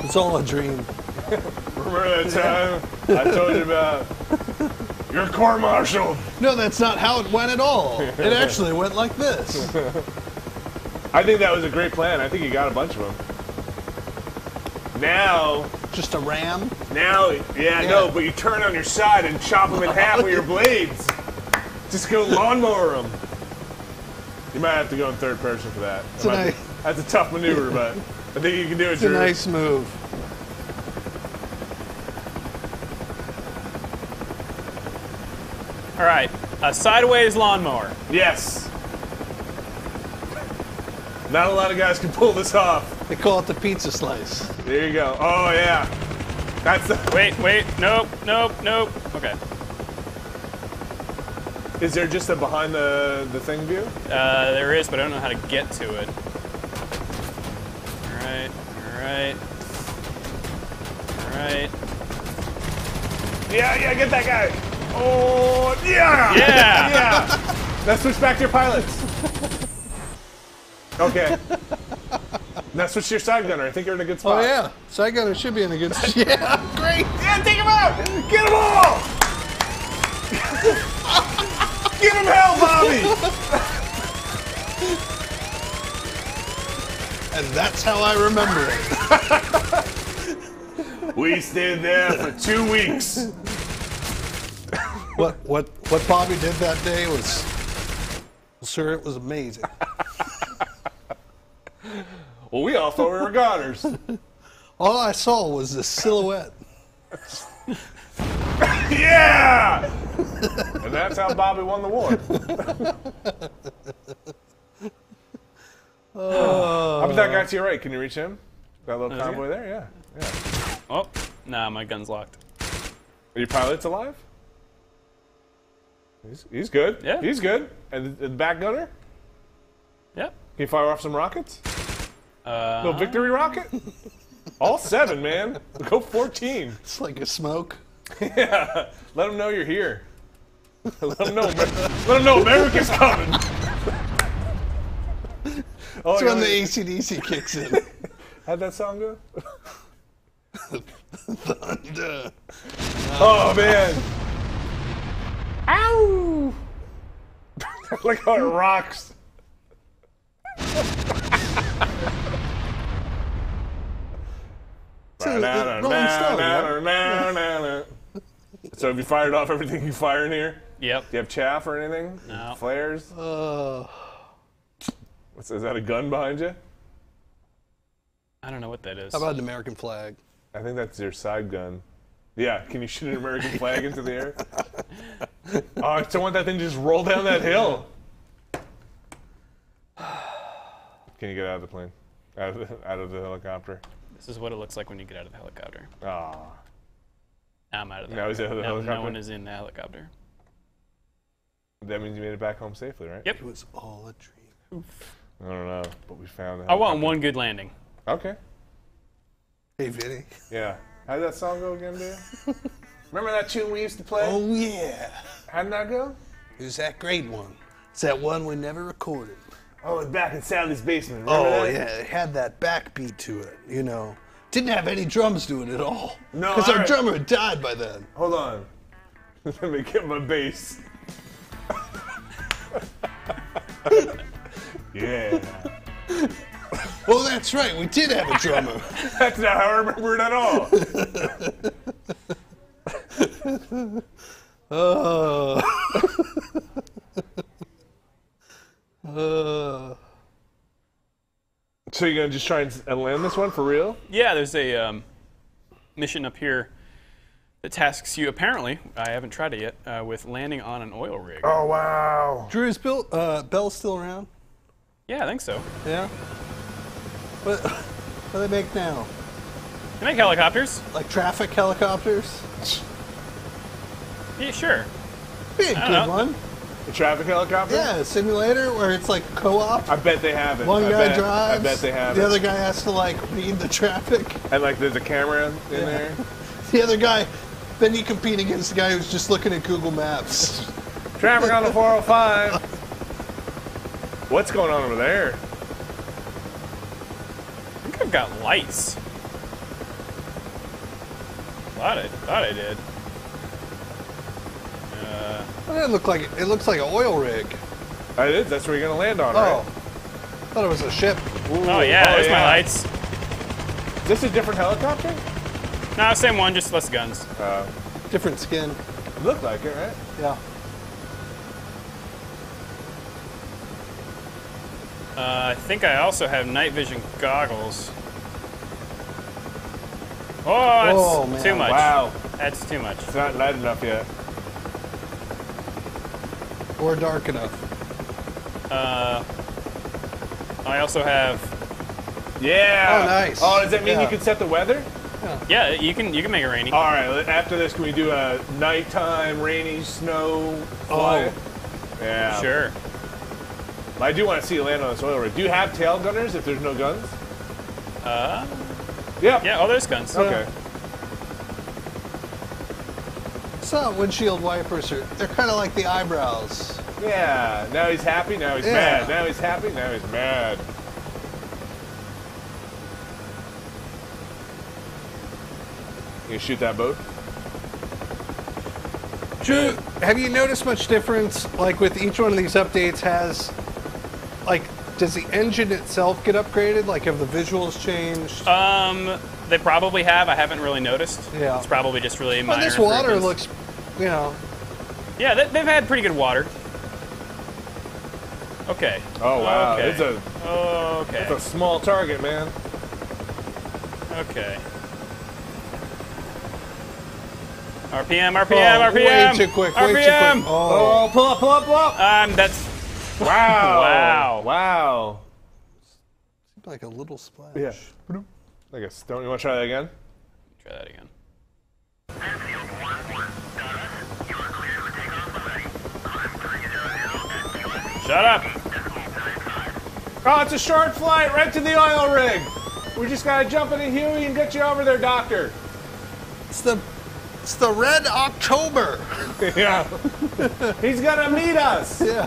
It's all a dream. *laughs* Remember that time I told you about? Your court martial. No, that's not how it went at all. It *laughs* actually went like this. I think that was a great plan. I think you got a bunch of them. Now, Just a ram. now, yeah, Yeah. no, but you turn on your side and chop them in half with your *laughs* blades. Just go lawnmower them. You might have to go in third person for that. It's That a might be- that's a tough maneuver, but I think you can do it, It's a nice move. Alright, a sideways lawnmower. Yes. Not a lot of guys can pull this off. They call it the pizza slice. There you go. Oh yeah. That's the, Wait, wait, nope, nope, nope. Okay. Is there just a behind the the thing view? Uh, there is, but I don't know how to get to it. right, all right, all right. Yeah, yeah, get that guy. Oh, yeah. Yeah. Yeah. Now switch back to your pilots. *laughs* Okay. *laughs* now switch to your side gunner. I think you're in a good oh, spot. Oh yeah, side gunner should be in a good. Spot. *laughs* yeah, great. Yeah, take him out! Get him all! *laughs* Give him hell, Bobby! And that's how I remember it. We stayed there for two weeks. What what what Bobby did that day was, sir, it was amazing. Well, we all thought we were goners. *laughs* All I saw was the silhouette. *laughs* Yeah! And that's how Bobby won the war. Oh. How about that guy to your right? Can you reach him? That little there? convoy there? Yeah. yeah. Oh, nah, my gun's locked. Are your pilots alive? He's, he's good. Yeah. He's good. And the, the back gunner? Yep. Can you fire off some rockets? Uh, Little victory rocket? All seven, man. Go 14. *laughs* It's like a smoke. Yeah. Let them know you're here. Let them know. Let them know America's coming. *laughs* oh, That's you when know- the AC/DC kicks in. *laughs* How'd that song go? Thunder. Oh man! Ow! Look how it rocks. So, the Rolling Stone, right? So have you fired off everything you fire in here? Yep. Do you have chaff or anything? No. Flares? Uh, What's, is that a gun behind you? I don't know what that is. how about an American flag? I think that's your side gun. Yeah, can you shoot an American flag into the air? *laughs* Oh, I still want that thing to just roll down that hill. Can you get out of the plane? Out of the, *laughs* out of the helicopter? This is what it looks like when you get out of the helicopter. Ah. Now I'm out of the Now he's out of the no, no one is in the helicopter. That means you made it back home safely, right? Yep. It was all a dream. Oof. I don't know, but we found it. I want one good landing. Okay. Hey, Vinny. Yeah. How did that song go again, dude? *laughs* Remember that tune we used to play? Oh yeah, How did that go? it was that great one. It's that one we never recorded. Oh, it's back in Sally's basement. Remember Oh that? yeah, it had that backbeat to it. You know, didn't have any drums to it at all. No, because our alright. drummer had died by then. Hold on. *laughs* Let me get my bass. *laughs* yeah. Well, that's right. We did have a drummer. *laughs* That's not how I remember it at all. Uh, uh, So you're gonna just try and and land this one for real? Yeah, there's a um, mission up here that tasks you, apparently, I haven't tried it yet, uh, with landing on an oil rig. Oh wow. Drew is Bill. Uh, Bell still around? Yeah, I think so. Yeah. What, what do they make now? They make helicopters. Like traffic helicopters? Yeah, sure. Be a I good don't know. one. The traffic helicopter? Yeah, a simulator where it's like co-op. I bet they have it. One I guy bet, drives. I bet they have The it. other guy has to like read the traffic. and like there's a camera in there. *laughs* The other guy, then you compete against the guy who's just looking at Google Maps. *laughs* Traffic on the 405. What's going on over there? I think I've got lights. Thought I, thought I did. Uh, Well, it look like it looks like an oil rig. That is. That's where you're gonna land on, Oh, right? thought it was a ship. oh yeah, oh, there's my lights. Is this a different helicopter? No, same one, just less guns. Uh, Different skin. look like it, right? Yeah. Uh, I think I also have night vision goggles. Oh, that's Oh, man. too much. Wow. That's too much. It's not light enough yet. Or dark enough. Uh, I also have. Yeah. Oh, nice. Oh, does that mean Yeah. you can set the weather? Yeah, you can you can make it rainy. All right. After this, can we do a nighttime rainy snow fly? Yeah. Sure. I do want to see you land on this oil rig. Do you have tail gunners if there's no guns? Uh, Yep. yeah, oh, there's guns. Okay. So windshield wipers are they're kind of like the eyebrows. Yeah. Now he's happy. Now he's Yeah. mad. Now he's happy. Now he's mad. You shoot that boat? Drew, have you noticed much difference? Like with each one of these updates has, like, does the engine itself get upgraded? Like, have the visuals changed? Um, they probably have. I haven't really noticed. Yeah. It's probably just really But minor. this water looks, you know, Yeah, they, they've had pretty good water. Okay. Oh wow. Okay. It's a Oh, Okay. it's a small target, man. Okay. RPM, RPM, Oh, RPM. way too quick, way too quick. Oh, Oh, pull up, pull up, pull up. Um, that's Wow. *laughs* Wow. Wow. Seemed like a little splash. Yeah. Like a stone. You want to try that again? try that again. Shut up. Oh, it's a short flight right to the oil rig. We just gotta jump in a Huey and get you over there, doctor. It's the, it's the red October. *laughs* yeah. He's gonna meet us. *laughs* Yeah.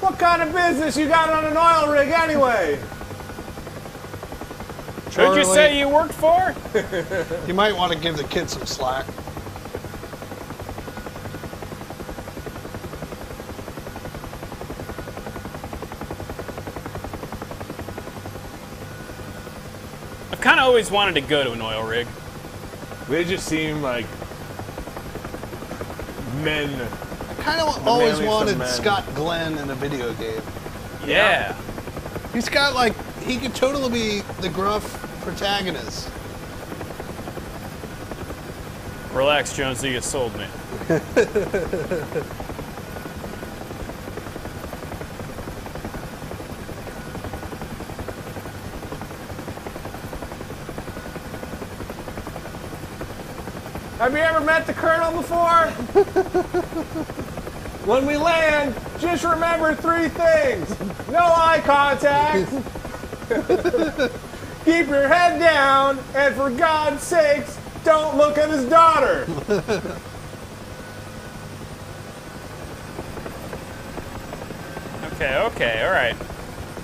What kind of business you got on an oil rig anyway? Who'd you say you worked for? *laughs* You might want to give the kid some slack. I've kind of always wanted to go to an oil rig. They just seem like men. I kind of always wanted. Scott Glenn in a video game. Yeah. He's got like he could totally be the gruff protagonist. Relax, Jonesy. You sold me. *laughs* Have you ever met the colonel before? *laughs* when we land, just remember three things. No eye contact. *laughs* Keep your head down, and for God's sakes, don't look at his daughter. *laughs* Okay, okay, all right.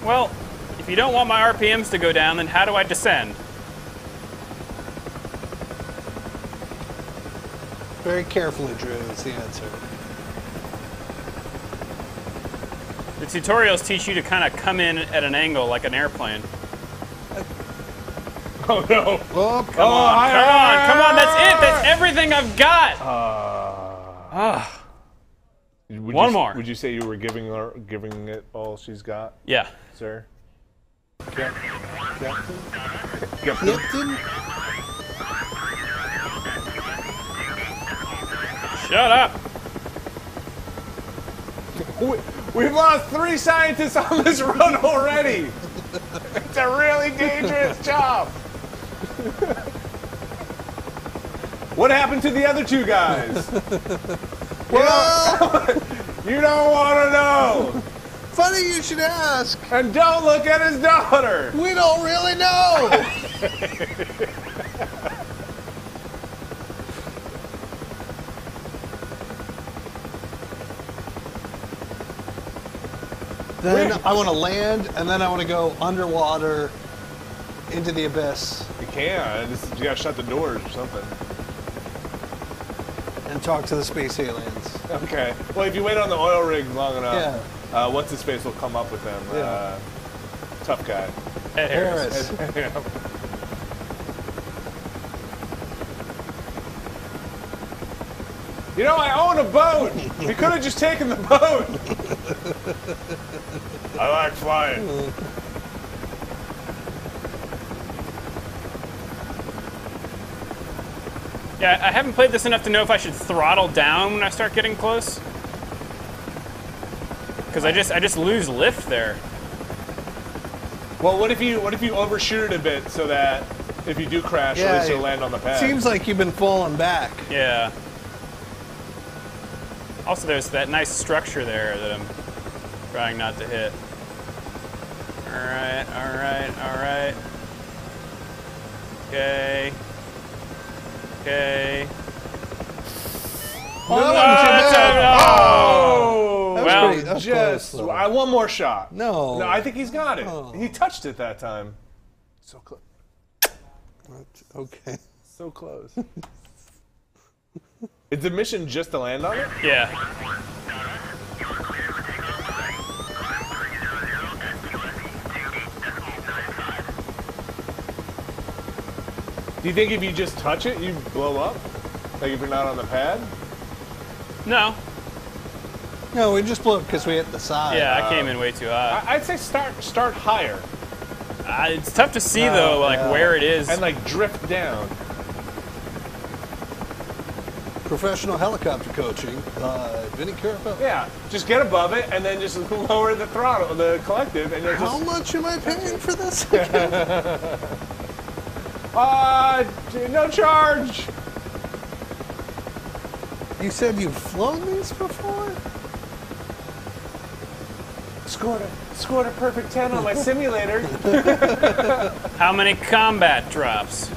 Well, if you don't want my RPMs to go down, then how do I descend? Very carefully, Drew, is the answer. The tutorials teach you to kind of come in at an angle like an airplane. *laughs* Oh no. Oh, Come oh, on, come on, come on. That's it. That's ah. everything I've got. Ah. Ah. Would One you- more. Would you say you were giving her, giving it all she's got, Yeah. sir? Captain? Captain? Captain? Shut up. We, we've lost three scientists on this run already. It's a really dangerous job. *laughs* what happened to the other two guys? *laughs* Well, You *laughs* don't want to know. funny you should ask. And don't look at his daughter. We don't really know. then I want to land, and then I want to go underwater into the abyss You can. Just, you gotta shut the doors or something. and talk to the space aliens. Okay. Well, if you wait on the oil rig long enough, Yeah. uh, what's his face will come up with them. Yeah. Uh, tough guy. Ed Harris. Harris. Yeah. *laughs* You know, I own a boat. We could have just taken the boat. *laughs* I like flying. *laughs* Yeah, I haven't played this enough to know if I should throttle down when I start getting close. Because I just I just lose lift there. Well, what if you what if you overshoot it a bit so that if you do crash, at least you'll land on the pad? Seems like you've been falling back. Yeah. Also, there's that nice structure there that I'm trying not to hit. All right, all right, all right. Okay. Okay. No, Oh, too that's bad. Oh, That was Well, pretty- that was just close. I one more shot. No. no, I think he's got it. Oh. He touched it that time. So close. Okay. *laughs* So close. *laughs* Is the mission just to land on it? Yeah. Do you think if you just touch it, you blow up? Like if you're not on the pad? No. No, we just blew up because we hit the side. Yeah, I came in way too high. I- I'd say start start higher Uh, it's tough to see though, like yeah. where it is. and like drift down. Professional helicopter coaching. Uh, Vinny Caravella. Yeah, just get above it and then just *laughs* lower the throttle, the collective, and you'll How just. much am I paying for this? *laughs* *laughs* Uh, no charge. you said you've flown these before? Scored a scored a perfect ten on my simulator. *laughs* How many combat drops?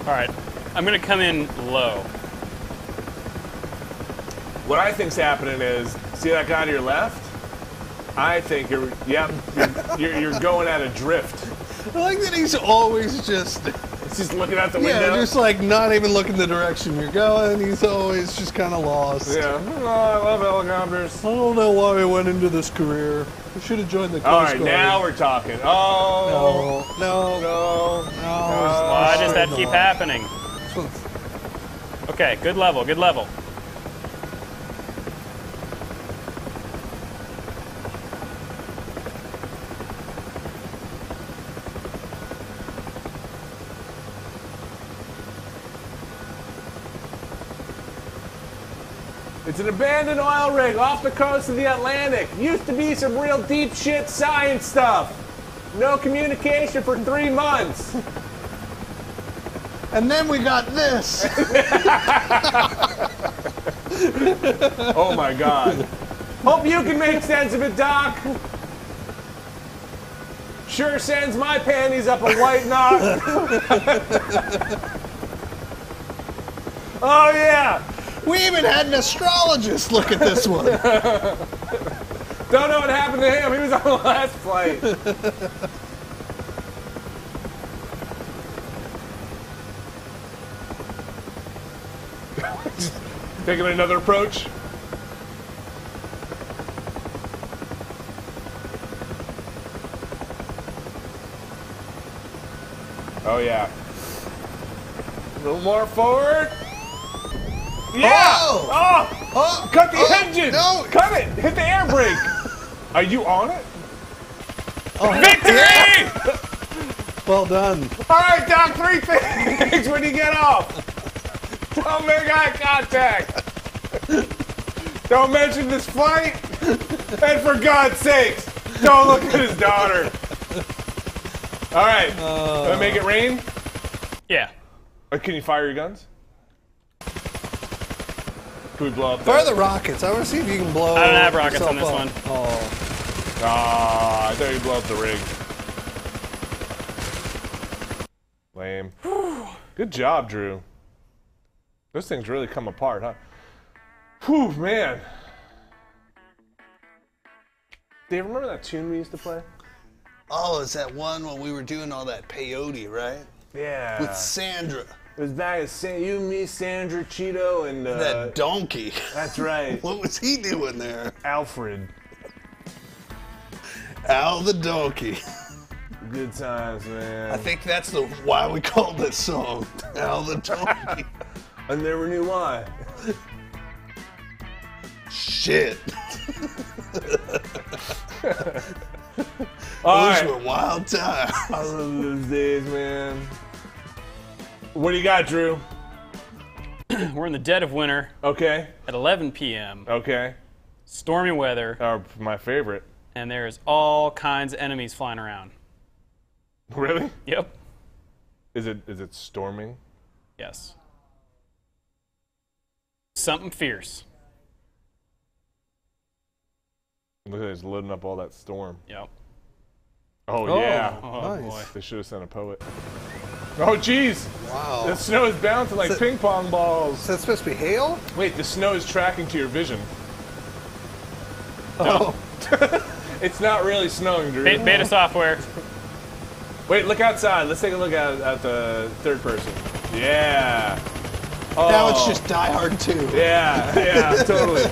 All right, I'm gonna come in low. What I think's happening is, see that guy to your left? I think you're, yep, you're, you're, you're going at a drift. I like that he's always just, He's just looking out the window. yeah, just like not even looking the direction you're going. He's always just kind of lost. yeah. Oh, I love helicopters. I don't know why I went into this career. I should have joined the Coast All right, Guard. now we're talking. Oh, No, no, no. no. Why does that keep happening? Okay, good level, good level. It's an abandoned oil rig off the coast of the Atlantic. Used to be some real deep shit science stuff. No communication for three months. And then we got this. *laughs* Oh my god. Hope you can make sense of it, Doc. Sure sends my panties up a white knot. *laughs* oh yeah. We even had an astrologist look at this one. *laughs* Don't know what happened to him. He was on the last flight. *laughs* Taking another approach. Oh yeah. A little more forward. Yeah. Oh! oh. Oh, Cut the oh, engine! No. Cut it! Hit the air brake! *laughs* Are you on it? Oh, Victory! *laughs* Well done. Alright, Doc, three things when you get off. Don't make eye contact. Don't mention this flight. And for God's sakes, don't look at his daughter. Alright. Gonna uh. make it rain? Yeah. Or can you fire your guns? Can we blow up Fire the... the rockets. I want to see if you can blow. I don't have rockets on this up. Oh. Ah, I thought you blew up the rig. Lame. Good job, Drew. Those things really come apart, huh? Whew, man. Do you remember that tune we used to play? Oh, is that one when we were doing all that peyote, right? Yeah. With Sandra, it was back at San, you, me, Sandra, Cheeto, and uh, that donkey. that's right, *laughs* what was he doing there? Alfred. Al the donkey. Good times, man. I think that's the why we called this song Al the donkey. *laughs* I never knew why. Shit. All Those right. were wild times. I love those days, man. What do you got, Drew? *clears throat* We're in the dead of winter Okay. at 11 p.m. Okay. Stormy weather, Oh, my favorite. and there's all kinds of enemies flying around. Really? Yep. Is it is it storming? Yes. something fierce. Look at this loading up all that storm. Yep. Oh, Oh. yeah. Oh Nice. boy. They should have sent a poet. Oh jeez, Wow. the snow is bouncing like So- ping pong balls. Is that supposed to be hail? Wait, the snow is tracking to your vision. Oh. *laughs* It's not really snowing, Drew. Be- beta software. Wait, look outside. Let's take a look at, at the third person. Yeah. Oh, Now it's just Die Hard 2. Yeah, yeah, *laughs* totally.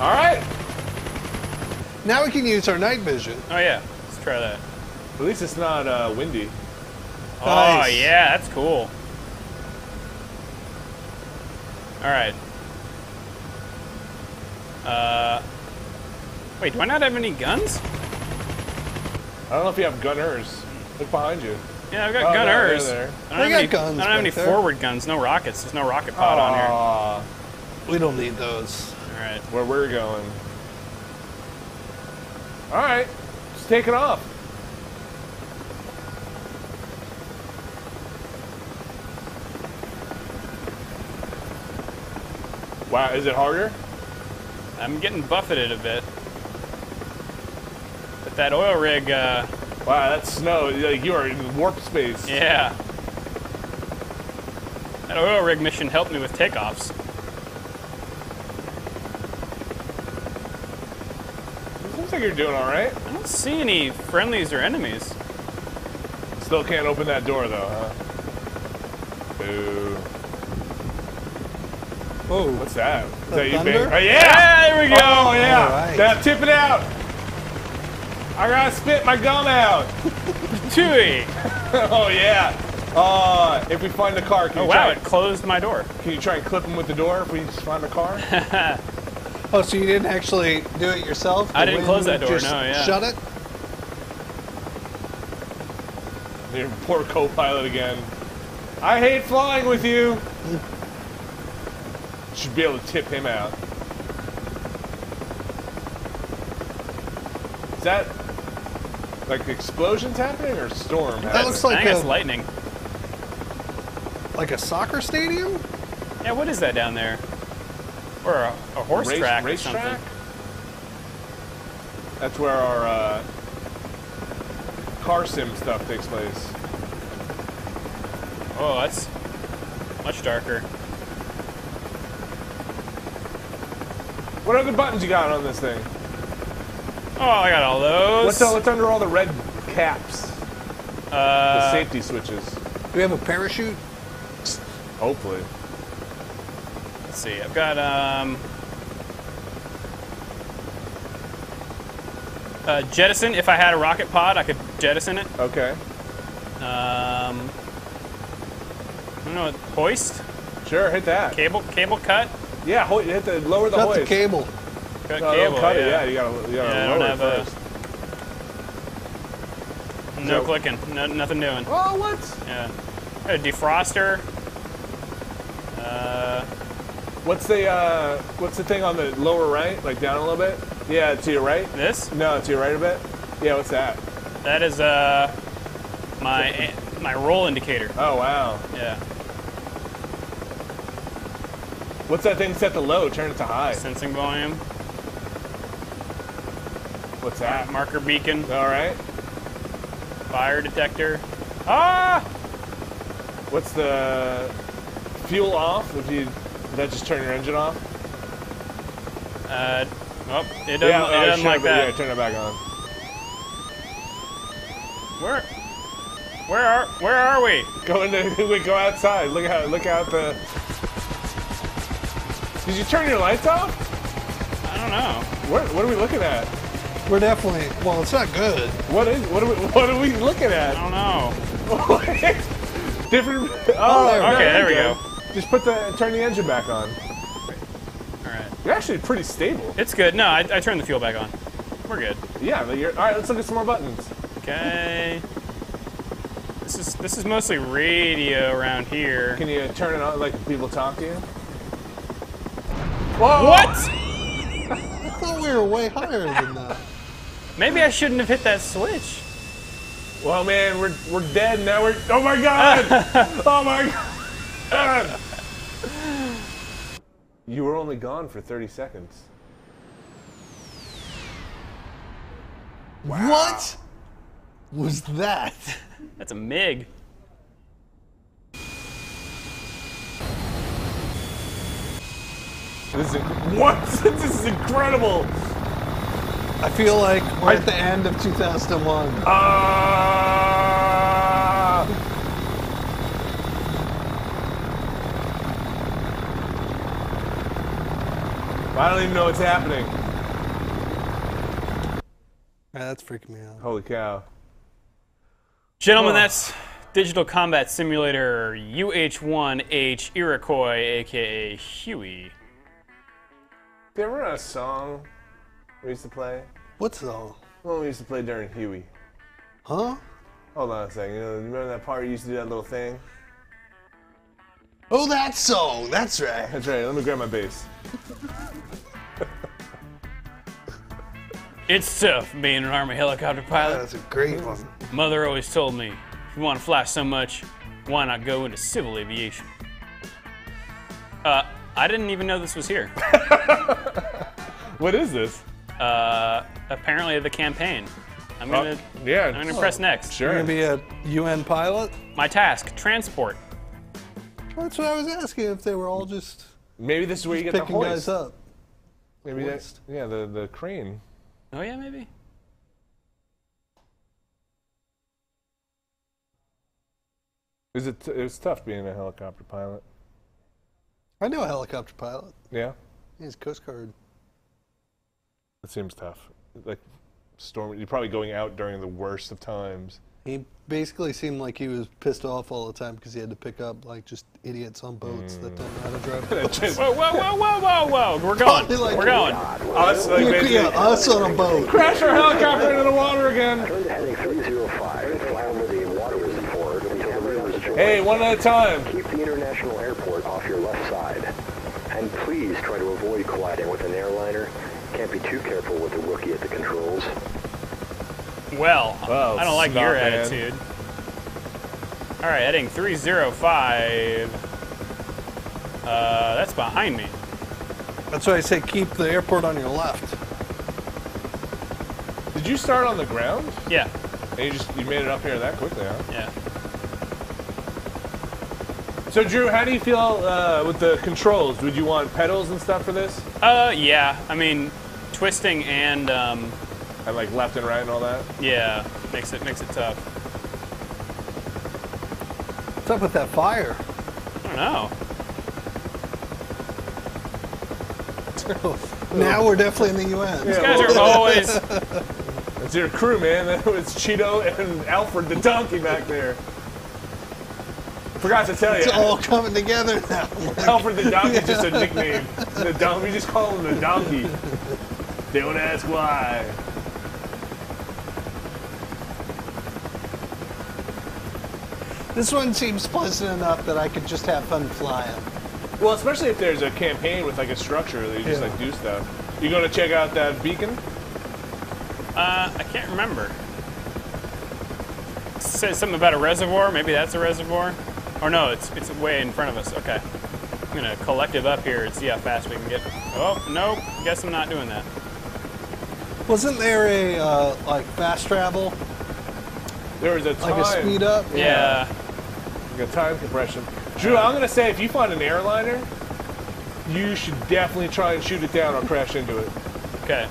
All right. Now we can use our night vision. Oh yeah. Let's try that. At least it's not uh, windy. Oh Nice. yeah, that's cool. All right. Uh, wait, do I not have any guns? I don't know if you have gunners. Look behind you. Yeah, I've got Oh, gunners. they're there. I don't They have got any, guns I don't have any there. forward guns. No rockets. There's no rocket pod on here. All We don't need those. Alright. where we're going. All right, just take it off. Wow, is it harder? I'm getting buffeted a bit. But that oil rig, uh, Wow, that's snow. Like you are in warp space. yeah. That oil rig mission helped me with takeoffs. Looks like you're doing all right. I don't see any friendlies or enemies. Still can't open that door though, huh? Boo. Whoa. What's that? Is The that you, thunder? babe? Oh yeah! Yeah, there we go. Oh yeah! All right. Now tip it out. I gotta spit my gum out. *laughs* Tui. oh yeah. Uh, if we find the car, can Oh you wow, try? it closed my door. Can you try and clip him with the door if we find the car? *laughs* Oh, so you didn't actually do it yourself? I didn't close that door, just no, yeah. Shut it? Your poor co-pilot again. I hate flying with you. *laughs* Should be able to tip him out. Is that like explosions happening or storm? That looks like think it's a, lightning. like a soccer stadium? Yeah, what is that down there? Or a, a horse race, track or something? track? That's where our uh, car sim stuff takes place. Oh, that's much darker. What other buttons you got on this thing? Oh, I got all those. What's, what's under all the red caps? The uh, safety switches. Do we have a parachute? Hopefully. let's see. I've got um. Uh, jettison. If I had a rocket pod, I could jettison it. Okay. Um, I don't know. Hoist. Sure, hit that. Cable. Cable cut. Yeah, ho- hit the lower the Cut hoist. the cable. Cut No, cable. cut yeah. it. Yeah, you gotta, you gotta Yeah, I lower don't it have a- first. No So- clicking. No, nothing doing. Oh, what? Yeah. A defroster. Uh, What's the uh, what's the thing on the lower right? Like down a little bit? Yeah, to your right. this. No, to your right a bit. Yeah, what's that? That is uh my my roll indicator. Oh wow. Yeah. What's that thing set to low? Turn it to high. Sensing volume. What's that? Marker beacon. All right. Fire detector. Ah! What's the fuel off? Would you did that just turn your engine off? Uh, oh, it doesn't, yeah, it oh, doesn't like that. Yeah, turn it back on. Where? Where are Where are we? Going to, *laughs* we go outside. Look out! Look out the. Did you turn your lights off? I don't know. What What are we looking at? We're definitely, well, it's not good. What is What are we *laughs* What are we looking at? I don't know. *laughs* Different. Oh, there Okay, there we you're go. Just put the turn the engine back on. All right. You're actually pretty stable. It's good. No, I, I turned the fuel back on. We're good. Yeah, but you're all right. Let's look at some more buttons. Okay. This is this is mostly radio around here. Can you turn it on like people talk to you? Whoa! What? *laughs* I thought we were way higher than that. Maybe I shouldn't have hit that switch. Well, man, we're we're dead now. We're oh my god! *laughs* oh my god! You were only gone for 30 seconds. What was that? That's a MiG. This is what? *laughs* this is incredible. I feel like we're at the end of 2001. Ah! I don't even know what's happening. Yeah, that's freaking me out. Holy cow. Gentlemen, Oh. that's Digital Combat Simulator UH-1H Iroquois, aka Huey. Do you ever remember a song we used to play? What song? Well, we used to play during Huey. Huh? Hold on a second. You know, remember that part you used to do that little thing? Oh, that song. That's right. That's right. Let me grab my bass. It's tough being an Army helicopter pilot. That's a great one. Mother always told me, if you want to fly so much, why not go into civil aviation? Uh, I didn't even know this was here. *laughs* What is this? Uh, apparently the campaign. I'm gonna, Uh, yeah. I'm gonna press next. Sure. You're gonna be a UN pilot? My task: transport. That's what I was asking. If they were all just Maybe this is where you get the picking hoist. guys up. Maybe that's Hoist. yeah, the the crane. Oh yeah, maybe. Is it? It was tough being a helicopter pilot. I know a helicopter pilot. Yeah. He's Coast Guard. It seems tough. Like storm. You're probably going out during the worst of times. He basically seemed like he was pissed off all the time because he had to pick up like just idiots on boats that don't know how to drive *laughs* boats. Whoa, whoa, whoa, whoa, whoa, whoa! We're *laughs* going. Like- We're going. us, like, Yeah, basically, yeah, us on a boat. crash our helicopter into the water again. Turn to heading 305, fly over the water reservoir until the river's joined. Hey, one at a time. Keep the international airport off your left side. And please try to avoid colliding with an airliner. Can't be too careful with the rookie at the controls. Well, Well, I don't like your man. attitude. All right, heading 305. Uh, that's behind me. That's why I say keep the airport on your left. Did you start on the ground? Yeah, And you just you made it up here that quickly, huh? yeah. So Drew, how do you feel uh, with the controls? Would you want pedals and stuff for this? Uh, yeah. I mean, twisting and um, And like left and right and all that? yeah, makes it makes it tough. What's up with that fire? I don't know. *laughs* Now we're definitely in the UN. These guys are *laughs* always. It's your crew, man. *laughs* That was Cheeto and Alfred the donkey back there. Forgot to tell you. It's all coming together now. *laughs* Alfred the donkey's just a nickname. The don- we just call him the donkey. Don't ask why. This one seems pleasant enough that I could just have fun flying. Well, especially if there's a campaign with like a structure that you just Yeah. like do stuff. You going to check out that beacon? Uh, I can't remember. It says something about a reservoir. Maybe that's a reservoir. Or no, it's it's way in front of us. Okay. I'm gonna collective up here and see how fast we can get. Oh no, guess I'm not doing that. Wasn't there a uh, like fast travel, There was a time. like a speed up? Yeah. Like a time compression. Drew, I'm gonna say if you find an airliner, you should definitely try and shoot it down or crash into it. Okay.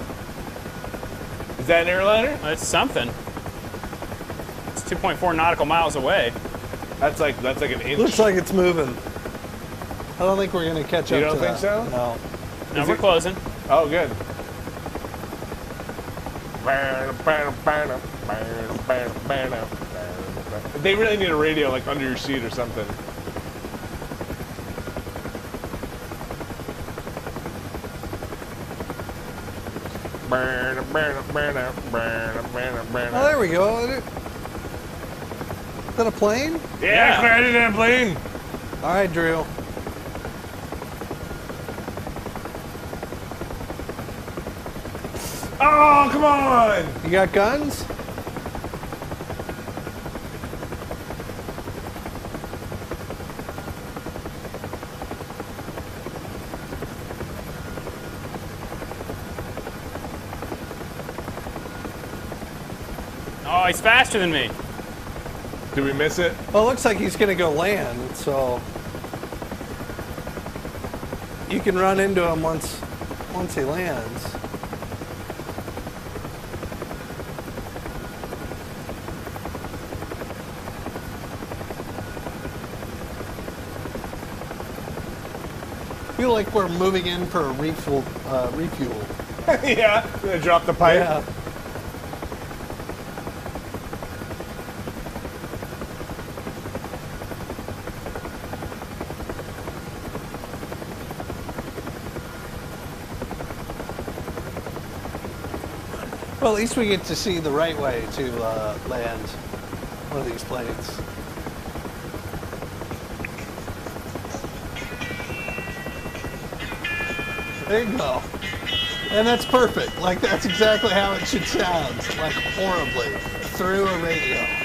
Is that an airliner? Well, it's something. It's 2.4 nautical miles away. That's like that's like an inch. Looks like it's moving. I don't think we're gonna catch You up You don't to think that. so? No. Now Is we're it- closing. Oh, good. They really need a radio like under your seat or something. Oh, there we go than a plane? Yeah, yeah crash than a plane. All right, Drill. Oh, come on! You got guns? Oh, he's faster than me. Did we miss it? Well, it looks like he's going to go land, so you can run into him once once he lands. feel like we're moving in for a refuel. Uh, refuel. *laughs* yeah. Gonna drop the pipe. Yeah. Well, at least we get to see the right way to uh, land one of these planes. There you go. And that's perfect. Like, that's exactly how it should sound. Like, horribly. Through a radio.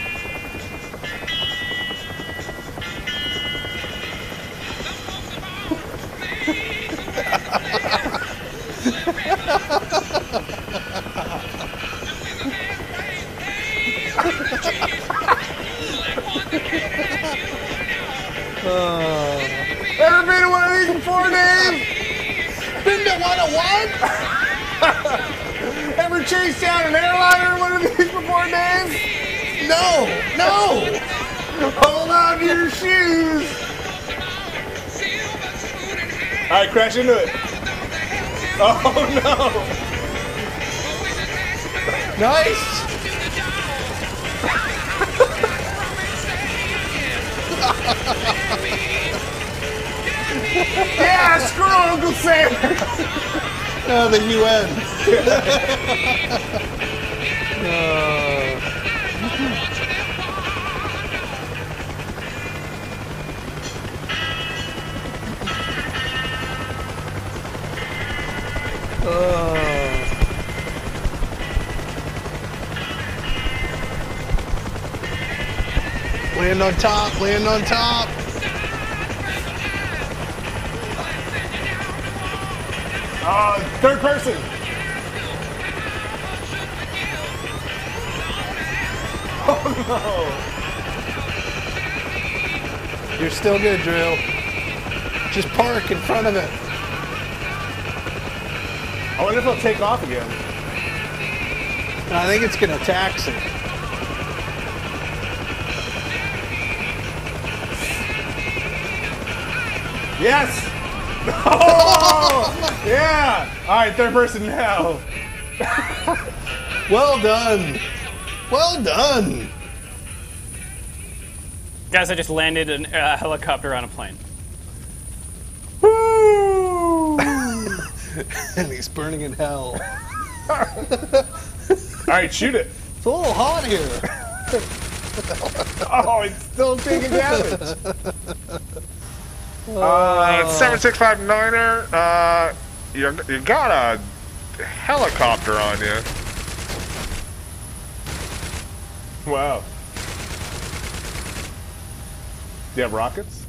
Oh. Ever been to one of these before, Dave? Been to 101? *laughs* Ever chased down an airliner in one of these before, Dave? No! No! Hold on to your shoes. All right, crash into it. Oh no! Nice! *laughs* Yeah, screw Uncle Sam. *laughs* *laughs* Oh, the UN. Land on top, land on top. Uh, third person. *laughs* Oh no. You're still good, Drew. Just park in front of it. I wonder if it'll take off again. I think it's gonna tax it. Yes. *laughs* Oh, yeah. All right, third person now. *laughs* Well done. Well done. Guys, I just landed a uh, helicopter on a plane. Woo! *laughs* And he's burning in hell. All right, shoot it. It's a little hot here. Oh, it's still taking damage. Uh, seven six five niner. Uh, you you got a helicopter on you. Wow. Do you have rockets?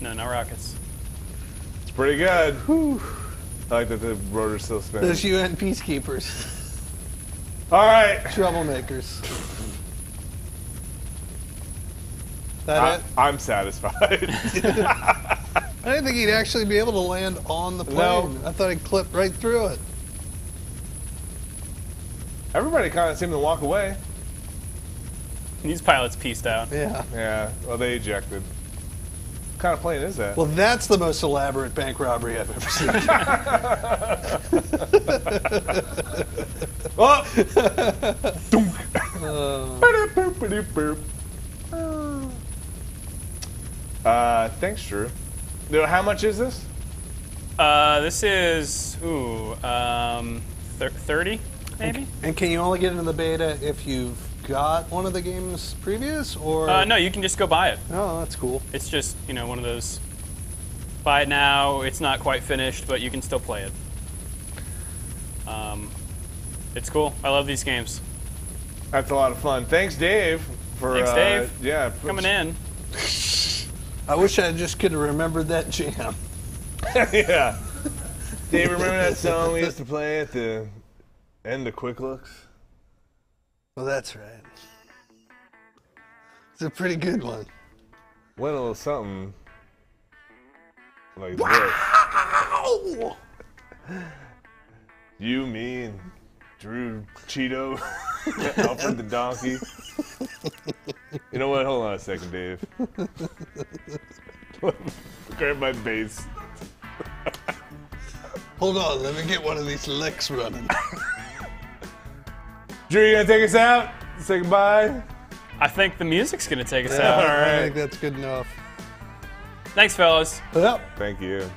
No, no rockets. It's pretty good. I like that the rotor's still spinning. Those UN peacekeepers, *laughs* All right. troublemakers. That I, it? I'm satisfied. *laughs* *laughs* I didn't think he'd actually be able to land on the plane. No. I thought he'd clip right through it. Everybody kind of seemed to walk away. These pilots pieced out. Yeah. Yeah. Well, they ejected. What kind of plane is that? Well, that's the most elaborate bank robbery I've ever seen. *laughs* Oh! *laughs* Dunk. Ba-doop, ba-doop, boop. Uh, thanks, Drew. Now, How much is this? Uh, this is ooh, um, thir- thirty maybe. and can you only get into the beta if you've got one of the games previous, or? Uh, no, you can just go buy it. Oh, that's cool. It's just you know one of those. Buy it now. It's not quite finished, but you can still play it. Um, it's cool. I love these games. That's a lot of fun. Thanks, Dave. For Thanks, uh, Yeah, Coming in. *laughs* I wish I just could have remembered that jam. *laughs* yeah. Dave, remember that song we used to play at the end of Quick Looks? Well, that's right. It's a pretty good one. Went a little something like this. Ow! You, me, and Drew Cheeto, *laughs* Alfred the donkey. *laughs* *laughs* You know what? Hold on a second, Dave. *laughs* Grab my bass. *laughs* Hold on, let me get one of these licks running. Drew, you gonna take us out? Say goodbye. I think the music's gonna take us Yeah, out. I think that's good enough. Thanks, fellas. Yep. Thank you.